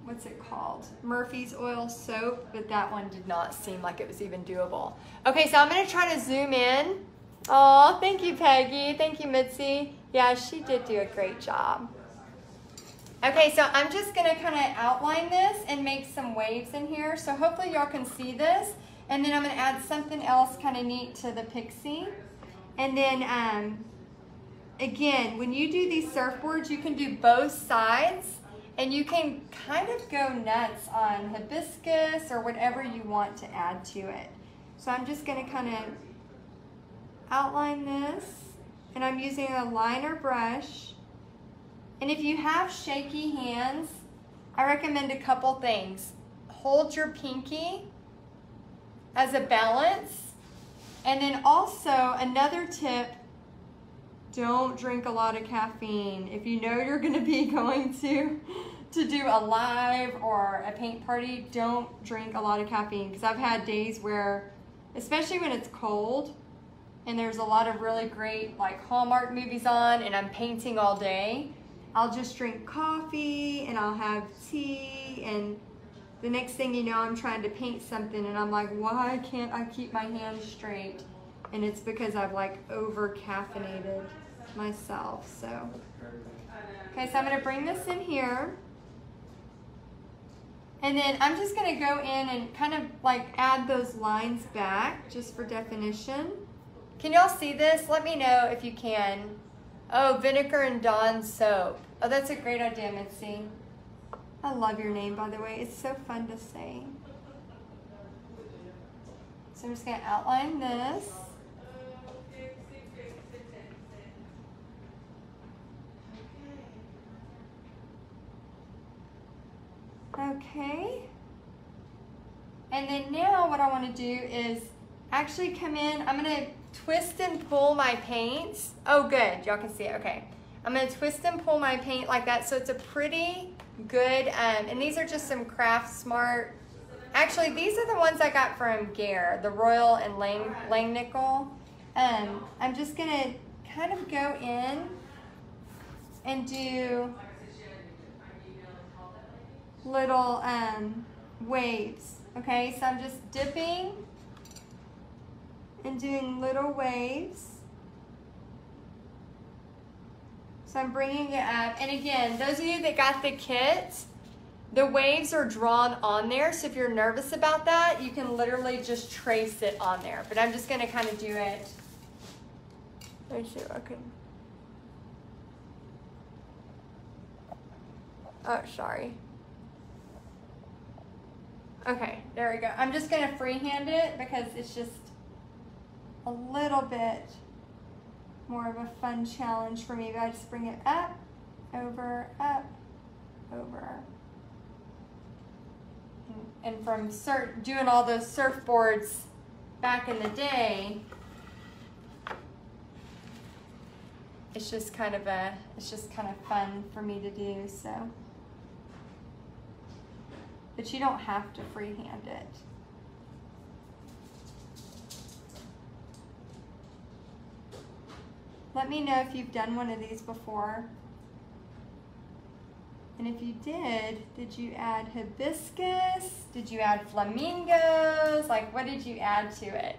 [SPEAKER 1] what's it called? Murphy's oil soap, but that one did not seem like it was even doable. Okay, so I'm gonna try to zoom in. Oh, thank you, Peggy. Thank you, Mitzi. Yeah, she did do a great job. Okay, so I'm just gonna kind of outline this and make some waves in here. So hopefully y'all can see this. And then I'm gonna add something else kind of neat to the pixie. And then, um, again, when you do these surfboards, you can do both sides. And you can kind of go nuts on hibiscus or whatever you want to add to it. So I'm just gonna kind of outline this and I'm using a liner brush. And if you have shaky hands, I recommend a couple things. Hold your pinky as a balance. And then also another tip, don't drink a lot of caffeine. If you know you're gonna be going to, to do a live or a paint party, don't drink a lot of caffeine. Because I've had days where, especially when it's cold, and there's a lot of really great like Hallmark movies on and I'm painting all day, I'll just drink coffee and I'll have tea and the next thing you know, I'm trying to paint something and I'm like, why can't I keep my hands straight? And it's because I've like over caffeinated myself, so. Okay, so I'm gonna bring this in here. And then I'm just gonna go in and kind of like add those lines back just for definition. Can y'all see this? Let me know if you can. Oh, vinegar and Dawn soap. Oh, that's a great idea, Mitzi. I love your name, by the way. It's so fun to say. So I'm just going to outline this. Okay. And then now what I want to do is actually come in. I'm going to twist and pull my paint. Oh, good. Y'all can see it. Okay. I'm going to twist and pull my paint like that so it's a pretty good, um, and these are just some Craft Smart. Actually, these are the ones I got from Gare, the Royal and Lang, Langnickel. Um, I'm just going to kind of go in and do little um, waves. Okay, so I'm just dipping and doing little waves. So I'm bringing it up. And again, those of you that got the kit, the waves are drawn on there. So if you're nervous about that, you can literally just trace it on there. But I'm just going to kind of do it. Let me see if I can. Oh, sorry. Okay, there we go. I'm just going to freehand it because it's just a little bit more of a fun challenge for me. But I just bring it up, over, up, over. And from doing all those surfboards back in the day, it's just kind of a, it's just kind of fun for me to do, so. But you don't have to freehand it. Let me know if you've done one of these before. And if you did, did you add hibiscus? Did you add flamingos? Like, what did you add to it?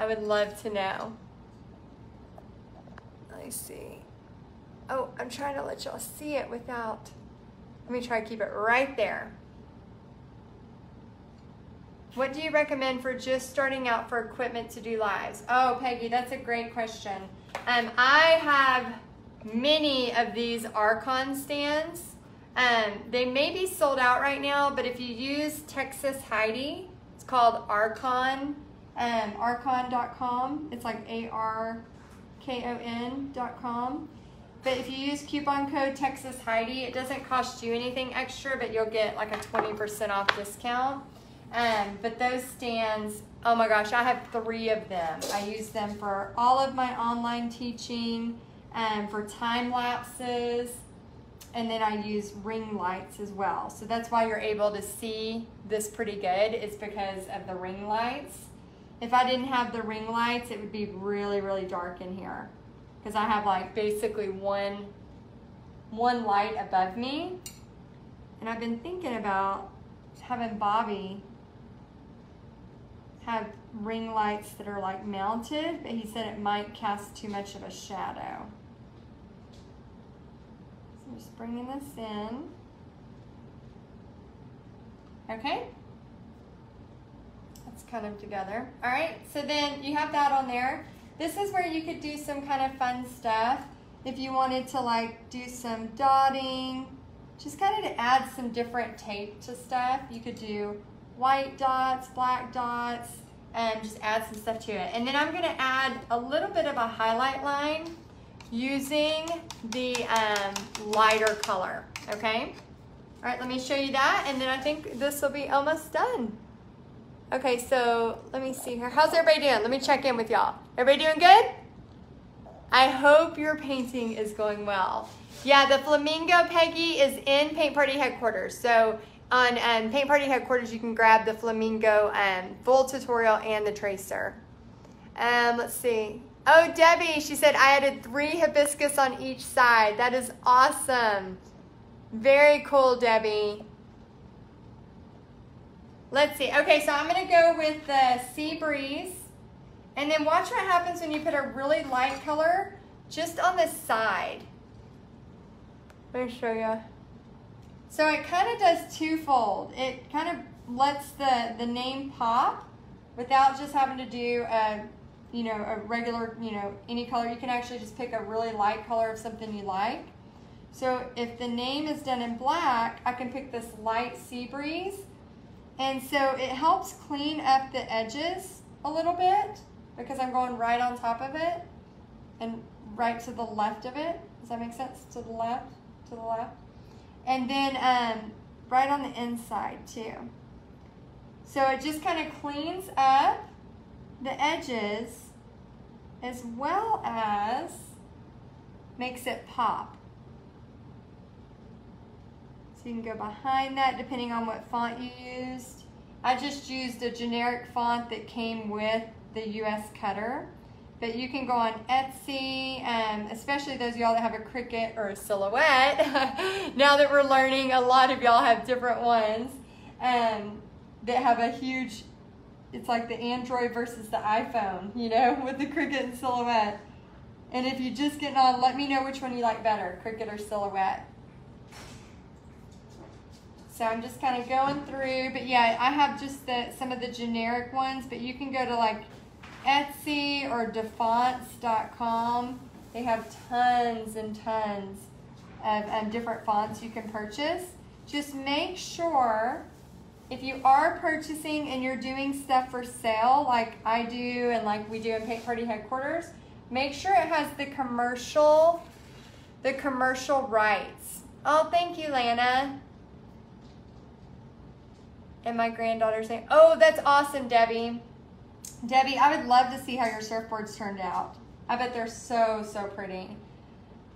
[SPEAKER 1] I would love to know. Let me see. Oh, I'm trying to let y'all see it without. Let me try to keep it right there. What do you recommend for just starting out for equipment to do lives? Oh, Peggy, that's a great question. Um, I have many of these Arkon stands. Um, they may be sold out right now, but if you use Texas Heidi, it's called Arkon, um, arkon.com. It's like A-R-K-O-N.com. But if you use coupon code Texas Heidi, it doesn't cost you anything extra, but you'll get like a 20% off discount. Um, but those stands, oh my gosh, I have three of them. I use them for all of my online teaching, um, for time lapses, and then I use ring lights as well. So that's why you're able to see this pretty good. It's because of the ring lights. If I didn't have the ring lights, it would be really, really dark in here. Because I have like basically one, one light above me. And I've been thinking about having Bobby have ring lights that are like mounted, but he said it might cast too much of a shadow. So I'm just bringing this in. Okay. Let's cut them together. All right, so then you have that on there. This is where you could do some kind of fun stuff. If you wanted to like do some dotting, just kind of to add some different tape to stuff. You could do white dots, black dots, and just add some stuff to it. And then I'm gonna add a little bit of a highlight line using the um, lighter color, okay? All right, let me show you that, and then I think this will be almost done. Okay, so let me see here. How's everybody doing? Let me check in with y'all. Everybody doing good? I hope your painting is going well. Yeah, the flamingo, Peggy, is in Paint Party headquarters. So on um, Paint Party headquarters, you can grab the flamingo um, full tutorial and the tracer. Um, let's see. Oh, Debbie, she said I added three hibiscus on each side. That is awesome. Very cool, Debbie. Let's see. Okay, so I'm going to go with the Sea Breeze. And then watch what happens when you put a really light color just on the side. Let me show you. So it kind of does twofold. It kind of lets the, the name pop without just having to do a, you know, a regular, you know, any color. You can actually just pick a really light color of something you like. So if the name is done in black, I can pick this light sea breeze. And so it helps clean up the edges a little bit because I'm going right on top of it and right to the left of it. Does that make sense? To the left, to the left. And then um, right on the inside too. So it just kind of cleans up the edges as well as makes it pop. So you can go behind that depending on what font you used. I just used a generic font that came with the US Cutter. But you can go on Etsy, um, especially those y'all that have a Cricut or a Silhouette. now that we're learning, a lot of y'all have different ones um, that have a huge, it's like the Android versus the iPhone, you know, with the Cricut and Silhouette. And if you're just getting on, let me know which one you like better, Cricut or Silhouette. So I'm just kind of going through, but yeah, I have just the, some of the generic ones, but you can go to like Etsy or defonts.com. They have tons and tons of um, different fonts you can purchase. Just make sure if you are purchasing and you're doing stuff for sale, like I do and like we do in Paint Party headquarters, make sure it has the commercial, the commercial rights. Oh, thank you, Lana. And my granddaughter saying, "Oh, that's awesome, Debbie." Debbie, I would love to see how your surfboards turned out. I bet they're so, so pretty.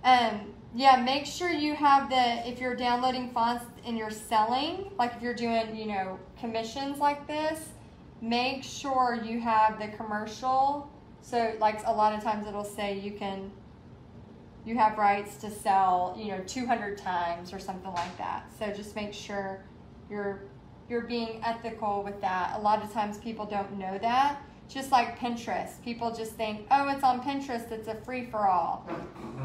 [SPEAKER 1] Um, yeah, make sure you have the, if you're downloading fonts and you're selling, like if you're doing, you know, commissions like this, make sure you have the commercial. So like a lot of times it'll say you can, you have rights to sell, you know, 200 times or something like that. So just make sure you're, you're being ethical with that. A lot of times people don't know that just like Pinterest. People just think, oh, it's on Pinterest, it's a free for all.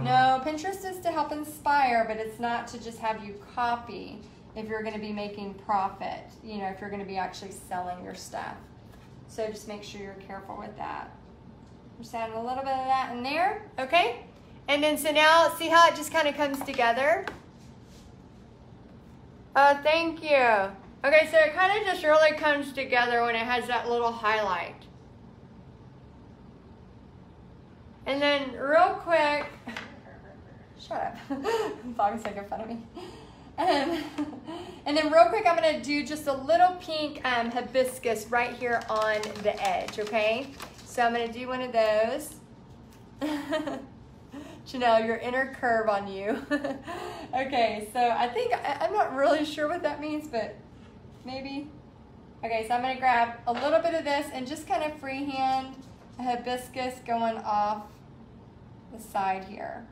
[SPEAKER 1] No, Pinterest is to help inspire, but it's not to just have you copy if you're going to be making profit, you know, if you're going to be actually selling your stuff. So just make sure you're careful with that. Just adding a little bit of that in there, okay? And then so now, see how it just kind of comes together? Oh, thank you. Okay, so it kind of just really comes together when it has that little highlight. And then real quick, shut up. Bobby's making fun of me. Um, and then real quick, I'm gonna do just a little pink um, hibiscus right here on the edge, okay? So I'm gonna do one of those. Janelle, your inner curve on you. okay, so I think, I, I'm not really sure what that means, but maybe. Okay, so I'm gonna grab a little bit of this and just kind of freehand a hibiscus going off the side here.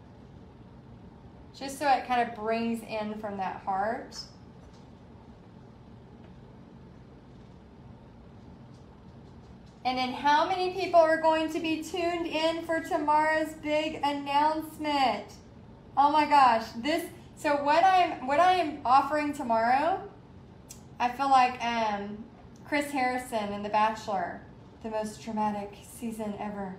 [SPEAKER 1] Just so it kind of brings in from that heart. And then how many people are going to be tuned in for tomorrow's big announcement? Oh my gosh, this so what I'm what I am offering tomorrow, I feel like um Chris Harrison in The Bachelor, the most dramatic season ever.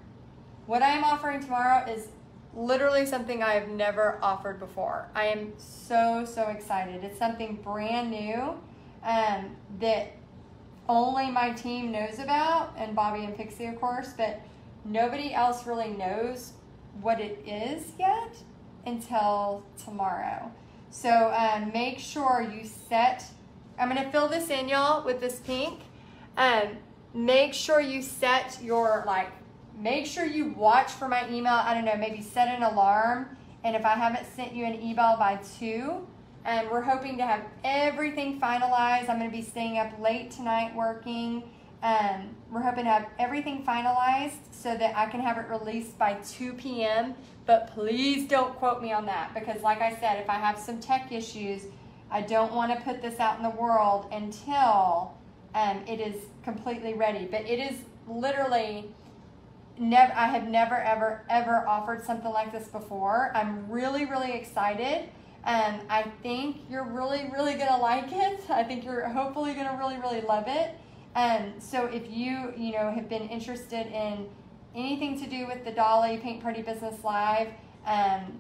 [SPEAKER 1] What I am offering tomorrow is literally something I have never offered before. I am so, so excited. It's something brand new um, that only my team knows about, and Bobby and Pixie, of course, but nobody else really knows what it is yet until tomorrow. So um, make sure you set, I'm going to fill this in, y'all, with this pink. Um, make sure you set your, like, make sure you watch for my email. I don't know, maybe set an alarm. And if I haven't sent you an email by 2, and we're hoping to have everything finalized. I'm going to be staying up late tonight working. Um, we're hoping to have everything finalized so that I can have it released by 2 p.m. But please don't quote me on that because, like I said, if I have some tech issues, I don't want to put this out in the world until um, it is completely ready. But it is literally never. I have never, ever, ever offered something like this before. I'm really, really excited. Um, I think you're really, really gonna like it. I think you're hopefully gonna really, really love it. Um, so if you, you know, have been interested in anything to do with the Dolly Paint Party Business Live, um,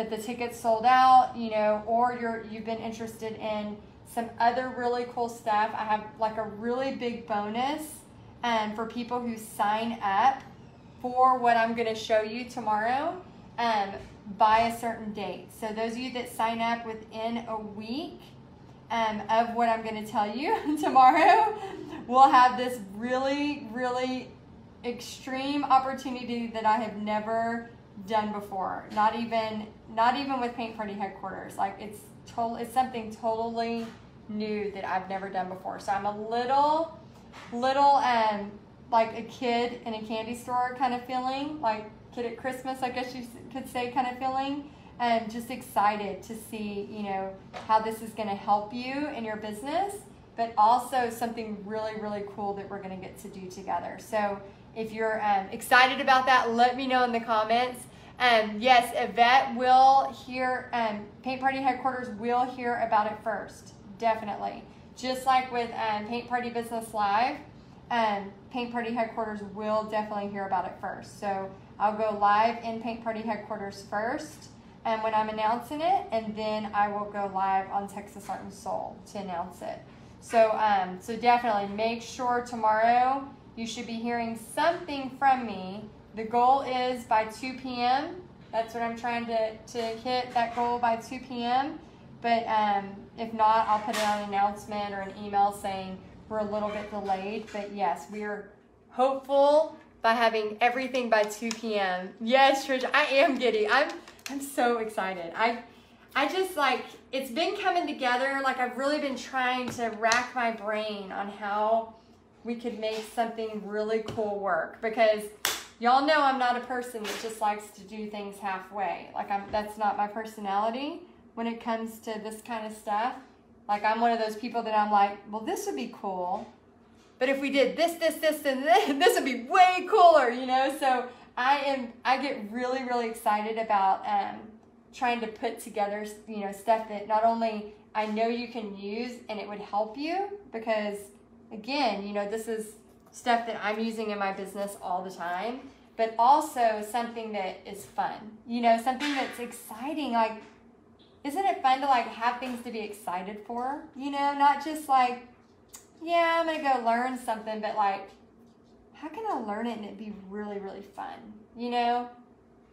[SPEAKER 1] but the tickets sold out, you know, or you're you've been interested in some other really cool stuff, I have like a really big bonus um, for people who sign up for what I'm going to show you tomorrow um, by a certain date. So those of you that sign up within a week um, of what I'm going to tell you tomorrow, we'll have this really, really extreme opportunity that I have never done before. Not even, not even with Paint Party headquarters. Like it's total, it's something totally new that I've never done before. So I'm a little, little, um, like a kid in a candy store kind of feeling, like kid at Christmas, I guess you could say, kind of feeling. And just excited to see, you know, how this is going to help you in your business, but also something really, really cool that we're going to get to do together. So if you're um, excited about that, let me know in the comments. Um, yes, Yvette will hear, um, Paint Party headquarters will hear about it first, definitely. Just like with um, Paint Party Business Live, um, Paint Party headquarters will definitely hear about it first. So I'll go live in Paint Party headquarters first and when I'm announcing it, and then I will go live on Texas Art and Soul to announce it. So, um, so definitely make sure tomorrow you should be hearing something from me. The goal is by 2 p.m. That's what I'm trying to, to hit that goal by 2 p.m. But um, if not, I'll put it on an announcement or an email saying we're a little bit delayed. But yes, we are hopeful by having everything by 2 p.m. Yes, Trish, I am giddy. I'm I'm so excited. I I just like it's been coming together. Like I've really been trying to rack my brain on how we could make something really cool work because y'all know I'm not a person that just likes to do things halfway. Like I'm that's not my personality when it comes to this kind of stuff. Like I'm one of those people that I'm like, well, this would be cool. But if we did this, this, this, and this, this would be way cooler, you know? So I am I get really really excited about um, trying to put together you know stuff that not only I know you can use and it would help you because again you know this is stuff that I'm using in my business all the time but also something that is fun you know something that's exciting like isn't it fun to like have things to be excited for you know not just like yeah I'm gonna go learn something but like how can I learn it and it be really, really fun? You know?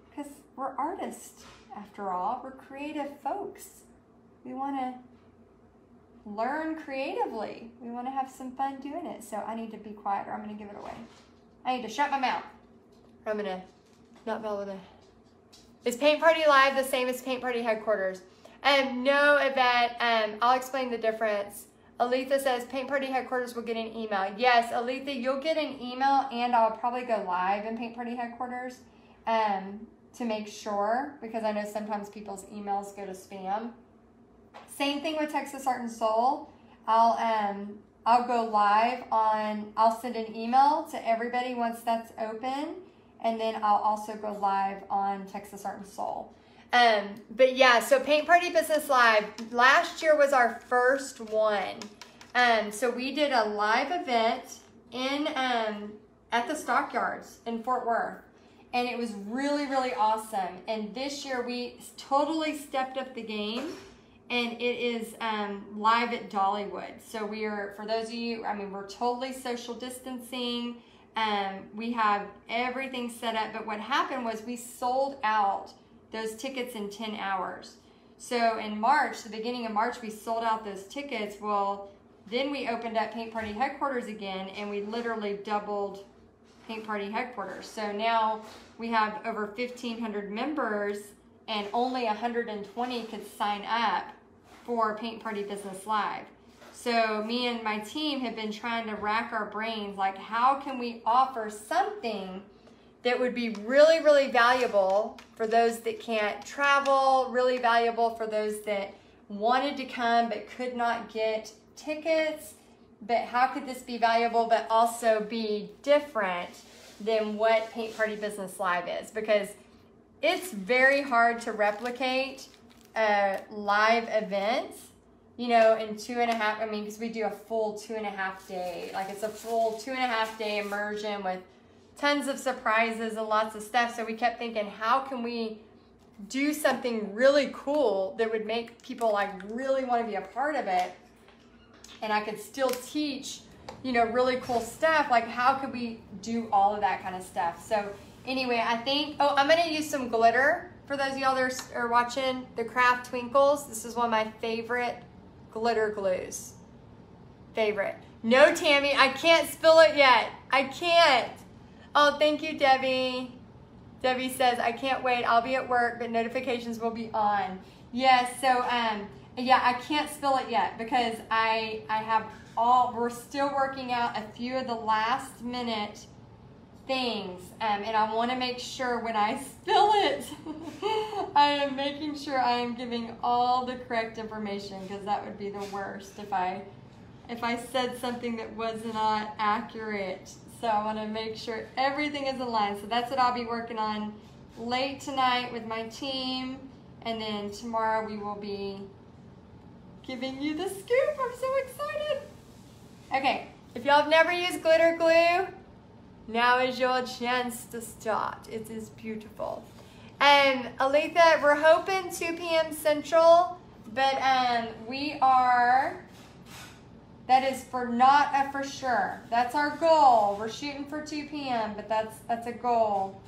[SPEAKER 1] Because we're artists, after all. We're creative folks. We want to learn creatively. We want to have some fun doing it. So I need to be quiet or I'm going to give it away. I need to shut my mouth. I'm going to not be able to. Is Paint Party Live the same as Paint Party Headquarters? Um, no, Yvette. Um, I'll explain the difference. Aletha says Paint Party Headquarters will get an email. Yes, Aletha, you'll get an email and I'll probably go live in Paint Party Headquarters um, to make sure because I know sometimes people's emails go to spam. Same thing with Texas Art and Soul. I'll um, I'll go live on I'll send an email to everybody once that's open and then I'll also go live on Texas Art and Soul. Um, but yeah, so Paint Party Business Live, last year was our first one. Um, so we did a live event in um, at the Stockyards in Fort Worth. and it was really, really awesome. And this year we totally stepped up the game, and it is um, live at Dollywood. So we are, for those of you, I mean, we're totally social distancing. Um, we have everything set up, but what happened was we sold out those tickets in 10 hours. So in March, the beginning of March, we sold out those tickets. Well, then we opened up Paint Party headquarters again, and we literally doubled Paint Party headquarters. So now we have over 1,500 members, and only 120 could sign up for Paint Party Business Live. So me and my team have been trying to rack our brains, like how can we offer something that would be really, really valuable for those that can't travel, really valuable for those that wanted to come but could not get tickets. But how could this be valuable but also be different than what Paint Party Business Live is? Because it's very hard to replicate a live event, you know, in two and a half. I mean, because we do a full two and a half day, like it's a full two and a half day immersion with tons of surprises and lots of stuff. So we kept thinking, how can we do something really cool that would make people like really want to be a part of it? And I could still teach, you know, really cool stuff. Like, how could we do all of that kind of stuff? So, anyway, I think, oh, I'm going to use some glitter for those of y'all that are, watching the Craft Twinkles. This is one of my favorite glitter glues. Favorite. No, Tammy, I can't spill it yet. I can't. Oh, thank you, Debbie. Debbie says, I can't wait. I'll be at work, but notifications will be on. Yes, so um, yeah, I can't spill it yet because I I have all we're still working out a few of the last minute things um, and I want to make sure when I spill it I am making sure I am giving all the correct information because that would be the worst if I if I said something that was not accurate so I want to make sure everything is aligned. So that's what I'll be working on late tonight with my team. And then tomorrow we will be giving you the scoop. I'm so excited. Okay, if y'all have never used glitter glue, now is your chance to start. It is beautiful. And Aletha, we're hoping 2 p.m. Central, but um, we are that is for not a for sure. That's our goal. We're shooting for 2 p.m., but that's that's a goal.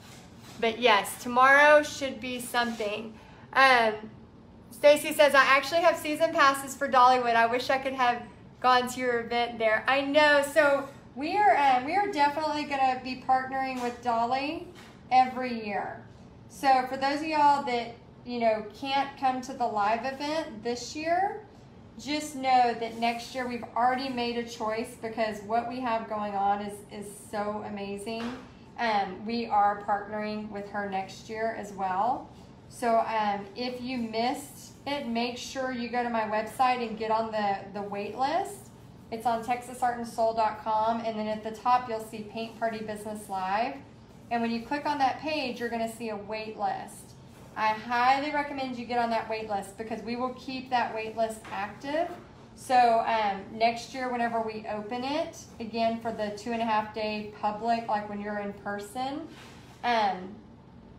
[SPEAKER 1] But yes, tomorrow should be something. Um, Stacy says, I actually have season passes for Dollywood. I wish I could have gone to your event there. I know. So we are uh, we are definitely going to be partnering with Dolly every year. So for those of y'all that you know can't come to the live event this year, just know that next year we've already made a choice because what we have going on is, is so amazing. Um, we are partnering with her next year as well. So um, if you missed it, make sure you go to my website and get on the, the wait list. It's on texasartandsoul.com and then at the top you'll see Paint Party Business Live. And when you click on that page, you're going to see a wait list. I highly recommend you get on that wait list because we will keep that wait list active. So um, next year, whenever we open it, again for the two and a half day public, like when you're in person, um,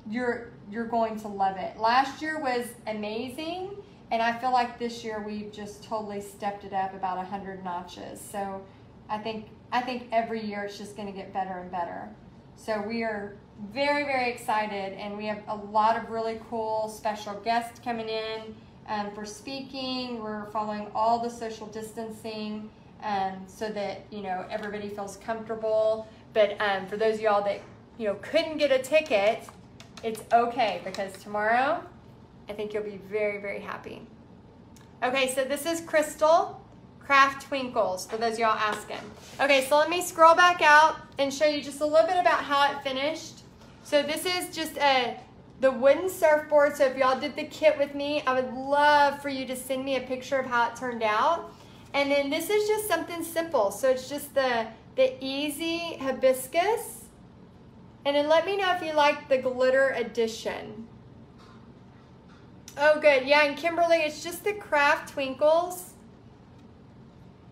[SPEAKER 1] you're you're going to love it. Last year was amazing, and I feel like this year we've just totally stepped it up about a hundred notches. So I think I think every year it's just going to get better and better. So we are very, very excited, and we have a lot of really cool special guests coming in um, for speaking. We're following all the social distancing um, so that you know everybody feels comfortable. But um, for those of y'all that you know couldn't get a ticket, it's okay because tomorrow I think you'll be very, very happy. Okay, so this is Crystal Craft Twinkles, for those y'all asking. Okay, so let me scroll back out and show you just a little bit about how it finished. So this is just a the wooden surfboard. So if y'all did the kit with me, I would love for you to send me a picture of how it turned out. And then this is just something simple. So it's just the, the easy hibiscus. And then let me know if you like the glitter edition. Oh, good. Yeah, and Kimberly, it's just the craft twinkles.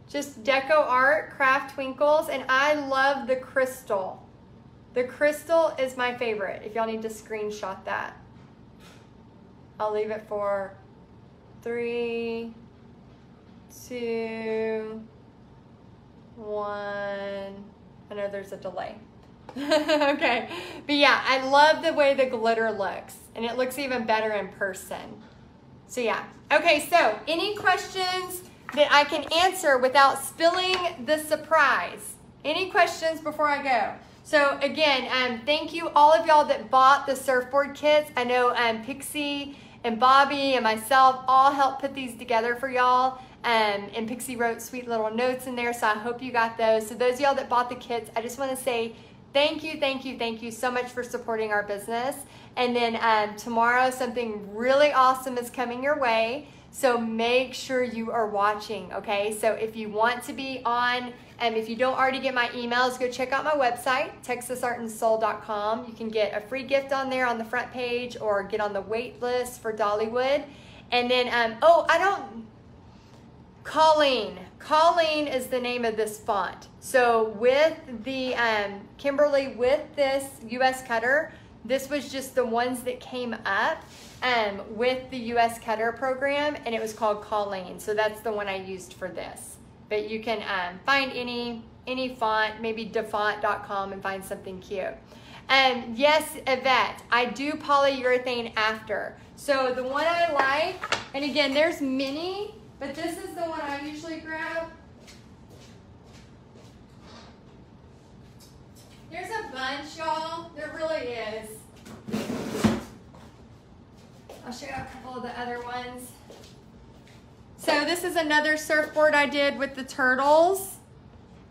[SPEAKER 1] Just DecoArt, craft twinkles. And I love the crystal. The crystal is my favorite. If y'all need to screenshot that. I'll leave it for three, two, one. I know there's a delay. okay. But yeah, I love the way the glitter looks. And it looks even better in person. So yeah. Okay, so any questions that I can answer without spilling the surprise? Any questions before I go? So again, um, thank you all of y'all that bought the surfboard kits. I know um, Pixie and Bobby and myself all helped put these together for y'all. Um, and Pixie wrote sweet little notes in there, so I hope you got those. So those y'all that bought the kits, I just want to say thank you, thank you, thank you so much for supporting our business. And then um, tomorrow, something really awesome is coming your way. So make sure you are watching, okay? So if you want to be on, and um, if you don't already get my emails, go check out my website, texasartandsoul.com. You can get a free gift on there on the front page or get on the wait list for Dollywood. And then, um, oh, I don't, Colleen. Colleen is the name of this font. So with the um, Kimberly, with this US cutter, this was just the ones that came up um, with the US cutter program and it was called Colleen. So that's the one I used for this. But you can um, find any any font, maybe dafont.com and find something cute. Um, yes, Yvette, I do polyurethane after. So the one I like, and again, there's many, but this is the one I usually grab. There's a bunch, y'all. There really is. I'll show you a couple of the other ones. So this is another surfboard I did with the turtles.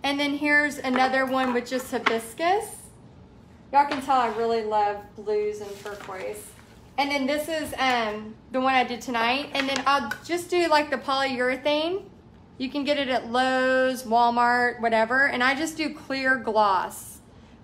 [SPEAKER 1] And then here's another one with just hibiscus. Y'all can tell I really love blues and turquoise. And then this is um, the one I did tonight. And then I'll just do like the polyurethane. You can get it at Lowe's, Walmart, whatever. And I just do clear gloss.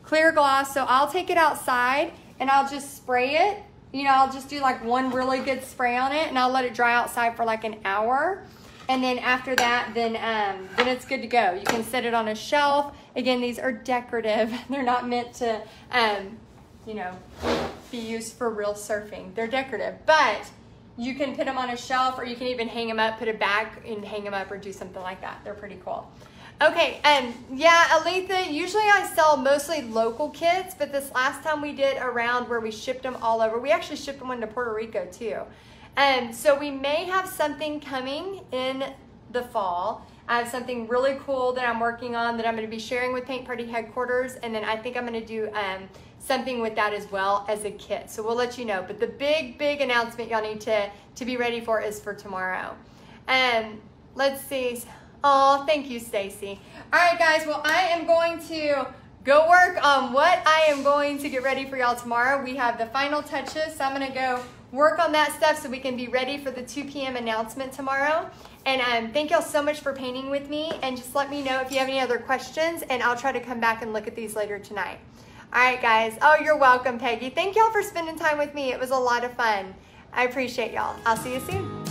[SPEAKER 1] Clear gloss. So I'll take it outside and I'll just spray it. You know, I'll just do like one really good spray on it and I'll let it dry outside for like an hour. And then after that, then, um, then it's good to go. You can set it on a shelf. Again, these are decorative. They're not meant to, um, you know, be used for real surfing. They're decorative, but you can put them on a shelf or you can even hang them up, put a bag and hang them up or do something like that. They're pretty cool. Okay, and yeah, Aletha, usually I sell mostly local kits, but this last time we did around where we shipped them all over, we actually shipped them to Puerto Rico too. And so we may have something coming in the fall. I have something really cool that I'm working on that I'm going to be sharing with Paint Party headquarters, and then I think I'm going to do um, something with that as well as a kit. So we'll let you know. But the big, big announcement y'all need to to be ready for is for tomorrow. And let's see. Oh, thank you, Stacy. All right, guys. Well, I am going to go work on what I am going to get ready for y'all tomorrow. We have the final touches, so I'm going to go work on that stuff so we can be ready for the 2 p.m. announcement tomorrow. And um, thank y'all so much for painting with me. And just let me know if you have any other questions, and I'll try to come back and look at these later tonight. All right, guys. Oh, you're welcome, Peggy. Thank y'all for spending time with me. It was a lot of fun. I appreciate y'all. I'll see you soon.